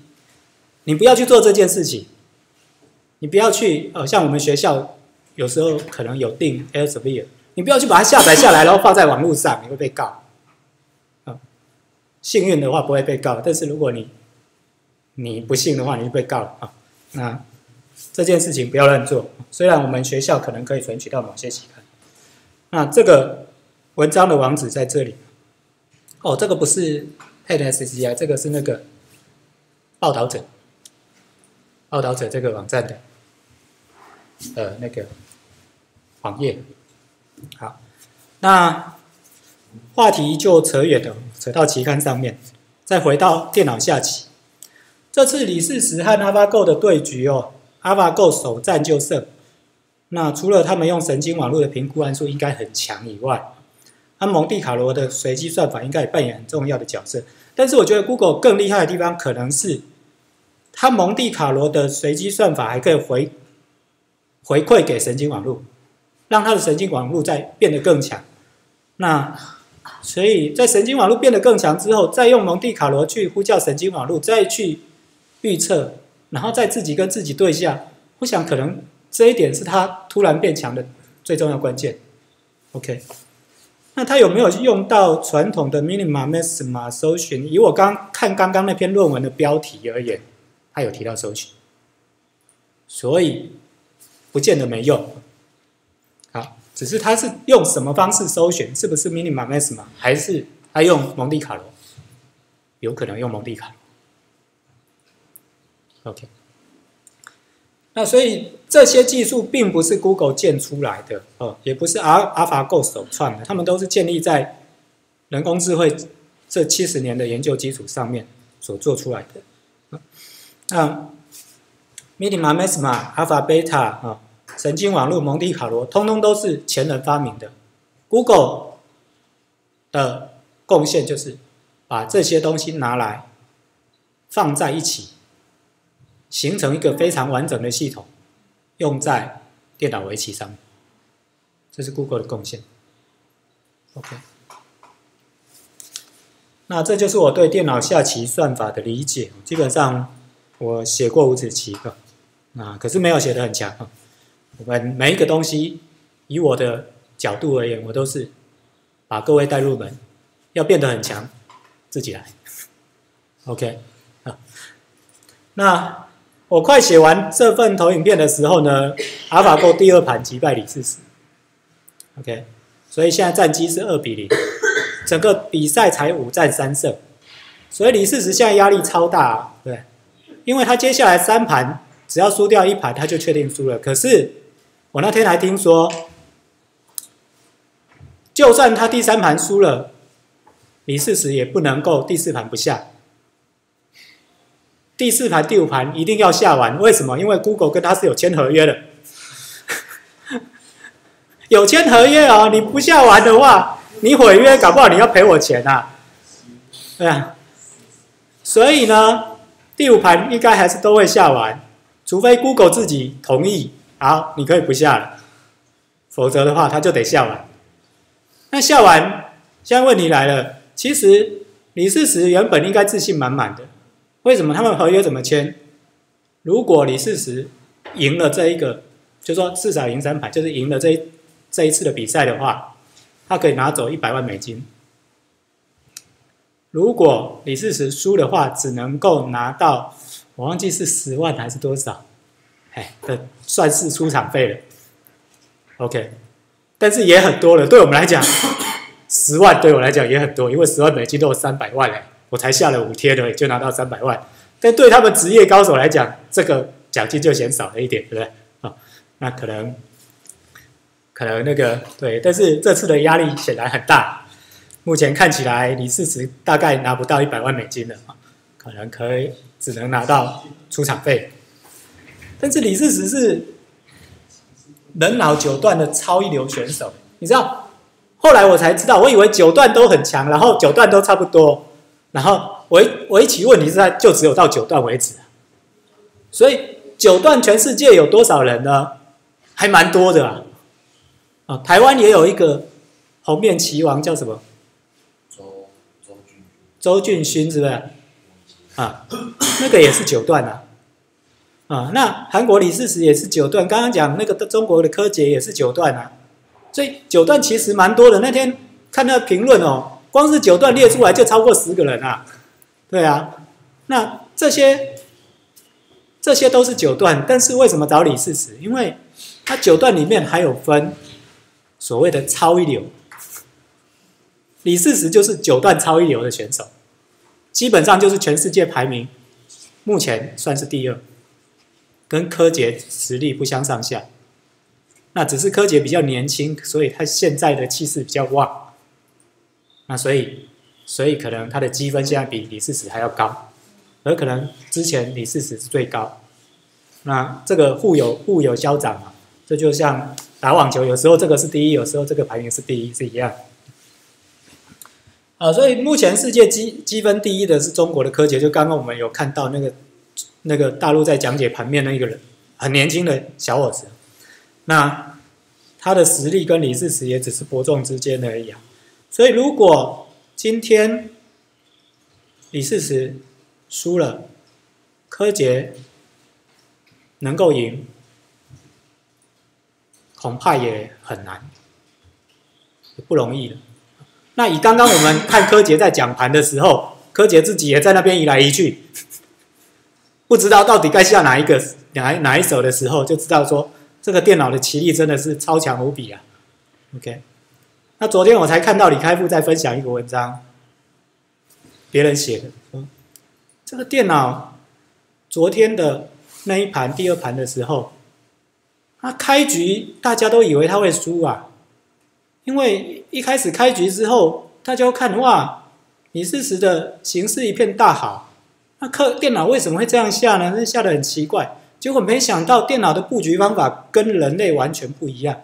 你不要去做这件事情，你不要去呃，像我们学校有时候可能有订 Elsevier，你不要去把它下载下来，然后放在网络上，你会被告。啊，幸运的话不会被告，但是如果你你不幸的话，你就被告了啊。那这件事情不要乱做。虽然我们学校可能可以存取到某些期刊，那这个文章的网址在这里。哦，这个不是 PSCI，这个是那个报道者，报道者这个网站的呃那个网页。好，那话题就扯远了，扯到期刊上面，再回到电脑下棋。这次李世石和 AlphaGo 的对局哦，AlphaGo 首战就胜。那除了他们用神经网络的评估函数应该很强以外，那蒙蒂卡罗的随机算法应该也扮演很重要的角色。但是我觉得 Google 更厉害的地方可能是，它蒙蒂卡罗的随机算法还可以回回馈给神经网络，让它的神经网络再变得更强。那所以在神经网络变得更强之后，再用蒙蒂卡罗去呼叫神经网络，再去。预测，然后再自己跟自己对下，我想可能这一点是他突然变强的最重要关键。OK，那他有没有用到传统的 minima maxima 搜寻？以我刚看刚刚那篇论文的标题而言，他有提到搜寻，所以不见得没用。好，只是他是用什么方式搜寻？是不是 minima maxima？还是他用蒙地卡罗？有可能用蒙地卡。OK，那所以这些技术并不是 Google 建出来的哦，也不是 AlphaGo 首创的，他们都是建立在人工智慧这七十年的研究基础上面所做出来的。那 Minima、Maxima、Alpha、Beta 啊，神经网络、蒙蒂卡罗，通通都是前人发明的。Google 的贡献就是把这些东西拿来放在一起。形成一个非常完整的系统，用在电脑围棋上面，这是 Google 的贡献。OK，那这就是我对电脑下棋算法的理解。基本上我写过五子棋啊，啊，可是没有写的很强。我们每一个东西，以我的角度而言，我都是把各位带入门，要变得很强，自己来。OK，啊，那。我快写完这份投影片的时候呢，阿法狗第二盘击败李世石。OK，所以现在战绩是二比零，整个比赛才五战三胜，所以李世石现在压力超大，对，因为他接下来三盘只要输掉一盘，他就确定输了。可是我那天还听说，就算他第三盘输了，李世石也不能够第四盘不下。第四盘、第五盘一定要下完，为什么？因为 Google 跟他是有签合约的，有签合约哦。你不下完的话，你毁约，搞不好你要赔我钱呐。对啊，所以呢，第五盘应该还是都会下完，除非 Google 自己同意，好，你可以不下了，否则的话，他就得下完。那下完，现在问题来了，其实李世石原本应该自信满满的。为什么他们合约怎么签？如果李世石赢了这一个，就说至少赢三盘，就是赢了这一这一次的比赛的话，他可以拿走一百万美金。如果李世石输的话，只能够拿到我忘记是十万还是多少，哎，的算是出场费了。OK，但是也很多了，对我们来讲，十万对我来讲也很多，因为十万美金都有三百万嘞。我才下了五天的，就拿到三百万，但对他们职业高手来讲，这个奖金就嫌少了一点，对不对？啊，那可能，可能那个对，但是这次的压力显然很大。目前看起来，李世石大概拿不到一百万美金了，可能可以只能拿到出场费。但是李世石是人脑九段的超一流选手，你知道？后来我才知道，我以为九段都很强，然后九段都差不多。然后围围棋问题是在就只有到九段为止，所以九段全世界有多少人呢？还蛮多的啊！啊，台湾也有一个红面棋王叫什么？周周俊周俊勋是不是？啊，那个也是九段啊。啊，那韩国李世石也是九段，刚刚讲那个中国的柯洁也是九段啊。所以九段其实蛮多的。那天看那评论哦。光是九段列出来就超过十个人啊，对啊，那这些这些都是九段，但是为什么找李世石？因为他九段里面还有分所谓的超一流，李世石就是九段超一流的选手，基本上就是全世界排名目前算是第二，跟柯洁实力不相上下，那只是柯洁比较年轻，所以他现在的气势比较旺。那所以，所以可能他的积分现在比李世石还要高，而可能之前李世石是最高。那这个互有互有消长嘛，这就像打网球，有时候这个是第一，有时候这个排名是第一，是一样。啊，所以目前世界积积分第一的是中国的柯洁，就刚刚我们有看到那个那个大陆在讲解盘面那一个人，很年轻的小伙子。那他的实力跟李世石也只是伯仲之间而已啊。所以，如果今天李世石输了，柯洁能够赢，恐怕也很难，也不容易了。那以刚刚我们看柯洁在讲盘的时候，柯洁自己也在那边移来移去，不知道到底该下哪一个哪哪一手的时候，就知道说这个电脑的棋力真的是超强无比啊。OK。那昨天我才看到李开复在分享一个文章，别人写的，说这个电脑昨天的那一盘第二盘的时候，他开局大家都以为他会输啊，因为一开始开局之后，大家看哇，李世石的形势一片大好，那客电脑为什么会这样下呢？那下的很奇怪，结果没想到电脑的布局方法跟人类完全不一样。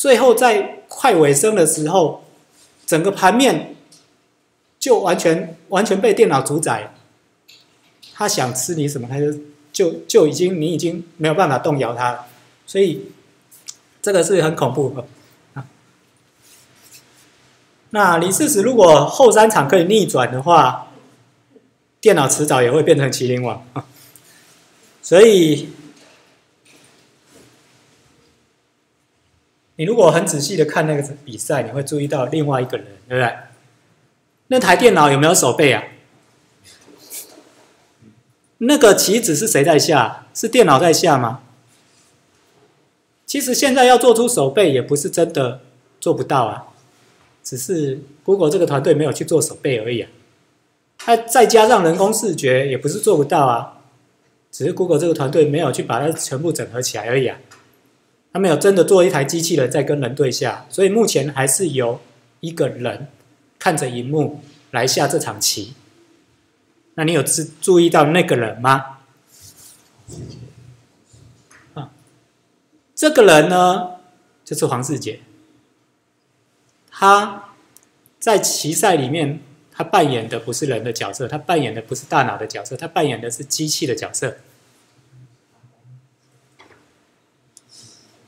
最后在快尾声的时候，整个盘面就完全完全被电脑主宰。他想吃你什么，他就就就已经你已经没有办法动摇他了。所以这个是很恐怖的。那李世石如果后三场可以逆转的话，电脑迟早也会变成麒麟王。所以。你如果很仔细的看那个比赛，你会注意到另外一个人，对不对？那台电脑有没有手背啊？那个棋子是谁在下？是电脑在下吗？其实现在要做出手背，也不是真的做不到啊，只是 Google 这个团队没有去做手背而已啊。它再加上人工视觉，也不是做不到啊。只是 Google 这个团队没有去把它全部整合起来而已啊。他没有真的做一台机器人在跟人对下，所以目前还是由一个人看着荧幕来下这场棋。那你有注注意到那个人吗？啊，这个人呢，就是黄世杰。他在棋赛里面，他扮演的不是人的角色，他扮演的不是大脑的角色，他扮演的是机器的角色。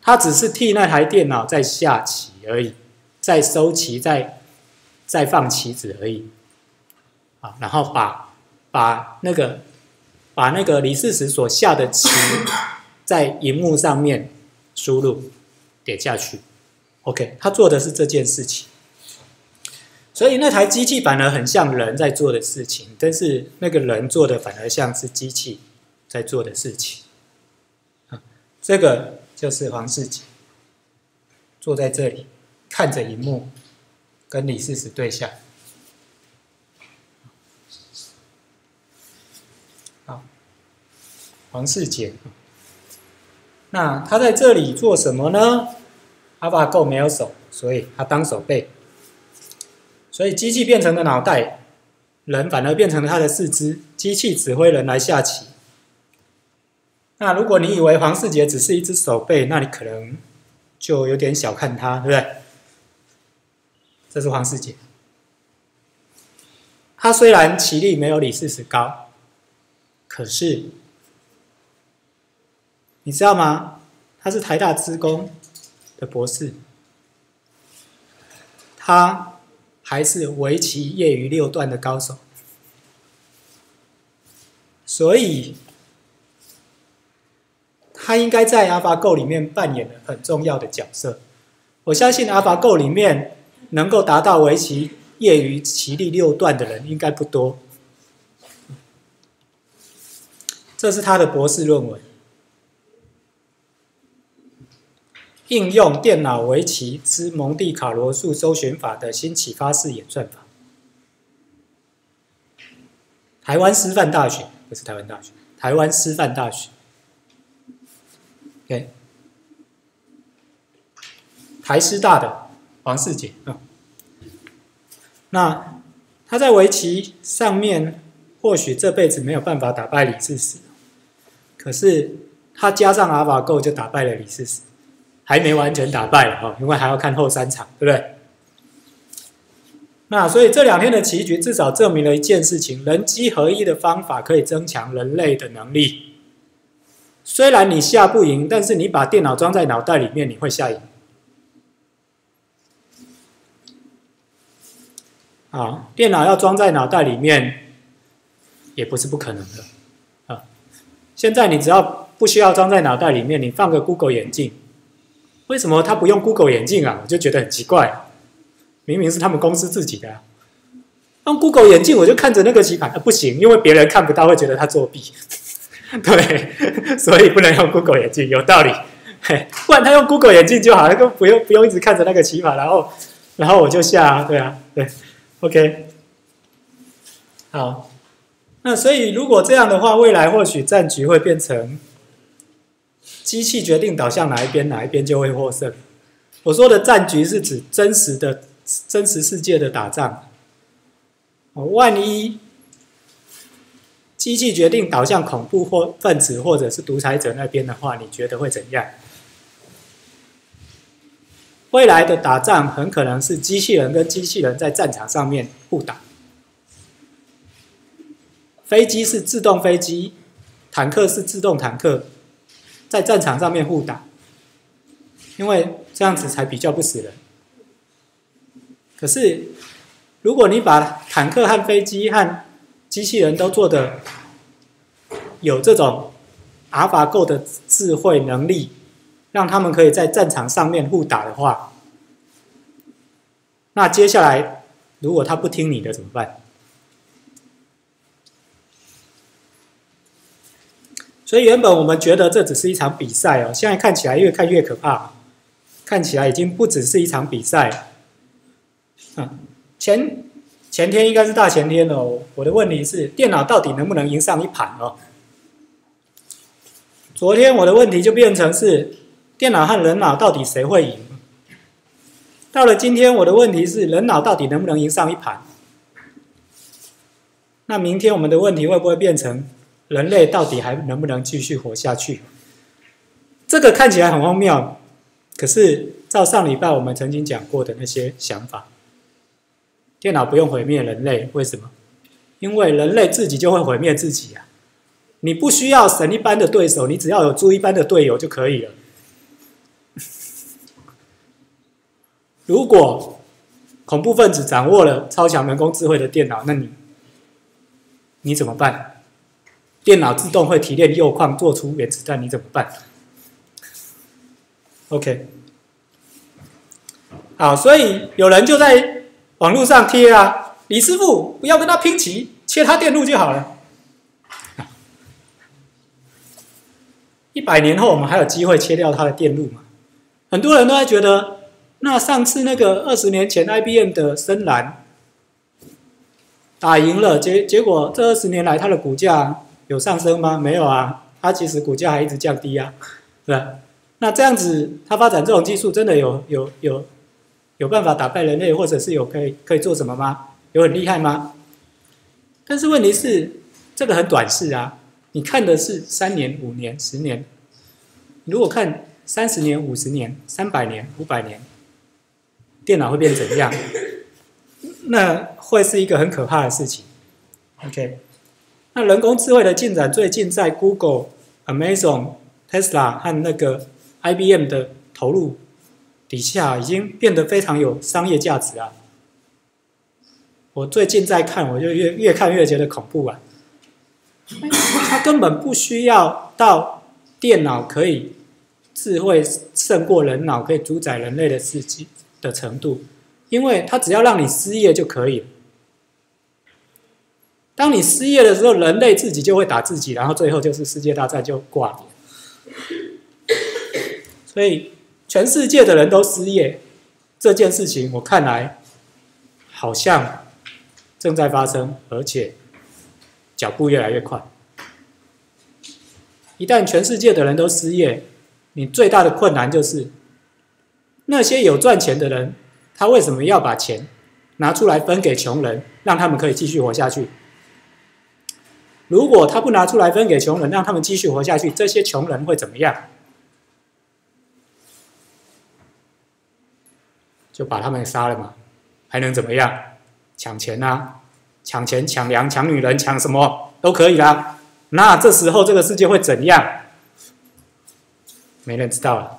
他只是替那台电脑在下棋而已，在收棋，在在放棋子而已，啊，然后把把那个把那个李世石所下的棋 在荧幕上面输入点下去，OK，他做的是这件事情，所以那台机器反而很像人在做的事情，但是那个人做的反而像是机器在做的事情，啊，这个。就是黄世杰坐在这里，看着荧幕，跟李世石对下。好，黄世杰，那他在这里做什么呢？阿巴够没有手，所以他当手背。所以机器变成了脑袋，人反而变成了他的四肢，机器指挥人来下棋。那如果你以为黄世杰只是一只手背，那你可能就有点小看他，对不对？这是黄世杰，他虽然棋力没有李世石高，可是你知道吗？他是台大资工的博士，他还是围棋业余六段的高手，所以。他应该在 AlphaGo 里面扮演了很重要的角色。我相信 AlphaGo 里面能够达到围棋业余棋力六段的人应该不多。这是他的博士论文：应用电脑围棋之蒙地卡罗数搜寻法的新启发式演算法。台湾师范大学不是台湾大学，台湾师范大学。台师大的黄世杰啊，那他在围棋上面或许这辈子没有办法打败李世石，可是他加上阿法够就打败了李世石，还没完全打败了哈，因为还要看后三场，对不对？那所以这两天的棋局至少证明了一件事情：人机合一的方法可以增强人类的能力。虽然你下不赢，但是你把电脑装在脑袋里面，你会下赢。啊，电脑要装在脑袋里面，也不是不可能的啊。现在你只要不需要装在脑袋里面，你放个 Google 眼镜，为什么他不用 Google 眼镜啊？我就觉得很奇怪，明明是他们公司自己的，用 Google 眼镜我就看着那个棋盘，啊不行，因为别人看不到，会觉得他作弊。对，所以不能用 Google 眼镜，有道理。嘿，不然他用 Google 眼镜就好，那个不用不用一直看着那个棋盘，然后然后我就下，对啊，对，OK，好。那所以如果这样的话，未来或许战局会变成机器决定导向哪一边，哪一边就会获胜。我说的战局是指真实的真实世界的打仗。哦万一。机器决定导向恐怖或分子或者是独裁者那边的话，你觉得会怎样？未来的打仗很可能是机器人跟机器人在战场上面互打，飞机是自动飞机，坦克是自动坦克，在战场上面互打，因为这样子才比较不死人。可是，如果你把坦克和飞机和机器人都做的有这种阿法够的智慧能力，让他们可以在战场上面互打的话，那接下来如果他不听你的怎么办？所以原本我们觉得这只是一场比赛哦，现在看起来越看越可怕，看起来已经不只是一场比赛。嗯，前。前天应该是大前天哦。我的问题是，电脑到底能不能赢上一盘哦？昨天我的问题就变成是电脑和人脑到底谁会赢？到了今天我的问题是人脑到底能不能赢上一盘？那明天我们的问题会不会变成人类到底还能不能继续活下去？这个看起来很荒谬，可是照上礼拜我们曾经讲过的那些想法，电脑不用毁灭人类，为什么？因为人类自己就会毁灭自己啊！你不需要神一般的对手，你只要有猪一般的队友就可以了。如果恐怖分子掌握了超强人工智慧的电脑，那你你怎么办？电脑自动会提炼铀矿，做出原子弹，你怎么办？OK，好，所以有人就在网络上贴啊，李师傅不要跟他拼棋，切他电路就好了。一百年后，我们还有机会切掉他的电路吗？很多人都在觉得，那上次那个二十年前 IBM 的深蓝打赢了，结结果这二十年来它的股价有上升吗？没有啊，它其实股价还一直降低啊，是吧？那这样子，它发展这种技术真的有有有有办法打败人类，或者是有可以可以做什么吗？有很厉害吗？但是问题是，这个很短视啊。你看的是三年、五年、十年，如果看三十年、五十年、三百年、五百年，电脑会变怎样？那会是一个很可怕的事情。OK，那人工智慧的进展最近在 Google、Amazon、Tesla 和那个 IBM 的投入底下，已经变得非常有商业价值啊。我最近在看，我就越越看越觉得恐怖啊。他根本不需要到电脑可以智慧胜过人脑，可以主宰人类的世界的程度，因为他只要让你失业就可以了。当你失业的时候，人类自己就会打自己，然后最后就是世界大战就挂了。所以全世界的人都失业这件事情，我看来好像正在发生，而且。脚步越来越快。一旦全世界的人都失业，你最大的困难就是那些有赚钱的人，他为什么要把钱拿出来分给穷人，让他们可以继续活下去？如果他不拿出来分给穷人，让他们继续活下去，这些穷人会怎么样？就把他们杀了嘛？还能怎么样？抢钱啊！抢钱、抢粮、抢女人、抢什么都可以啦。那这时候这个世界会怎样？没人知道了。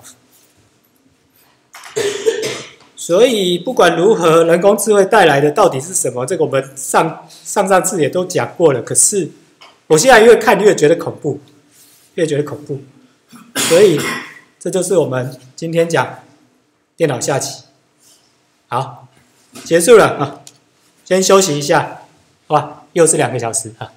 所以不管如何，人工智慧带来的到底是什么？这个我们上上上次也都讲过了。可是我现在越看越觉得恐怖，越觉得恐怖。所以这就是我们今天讲电脑下棋。好，结束了啊，先休息一下。好吧，又是两个小时啊！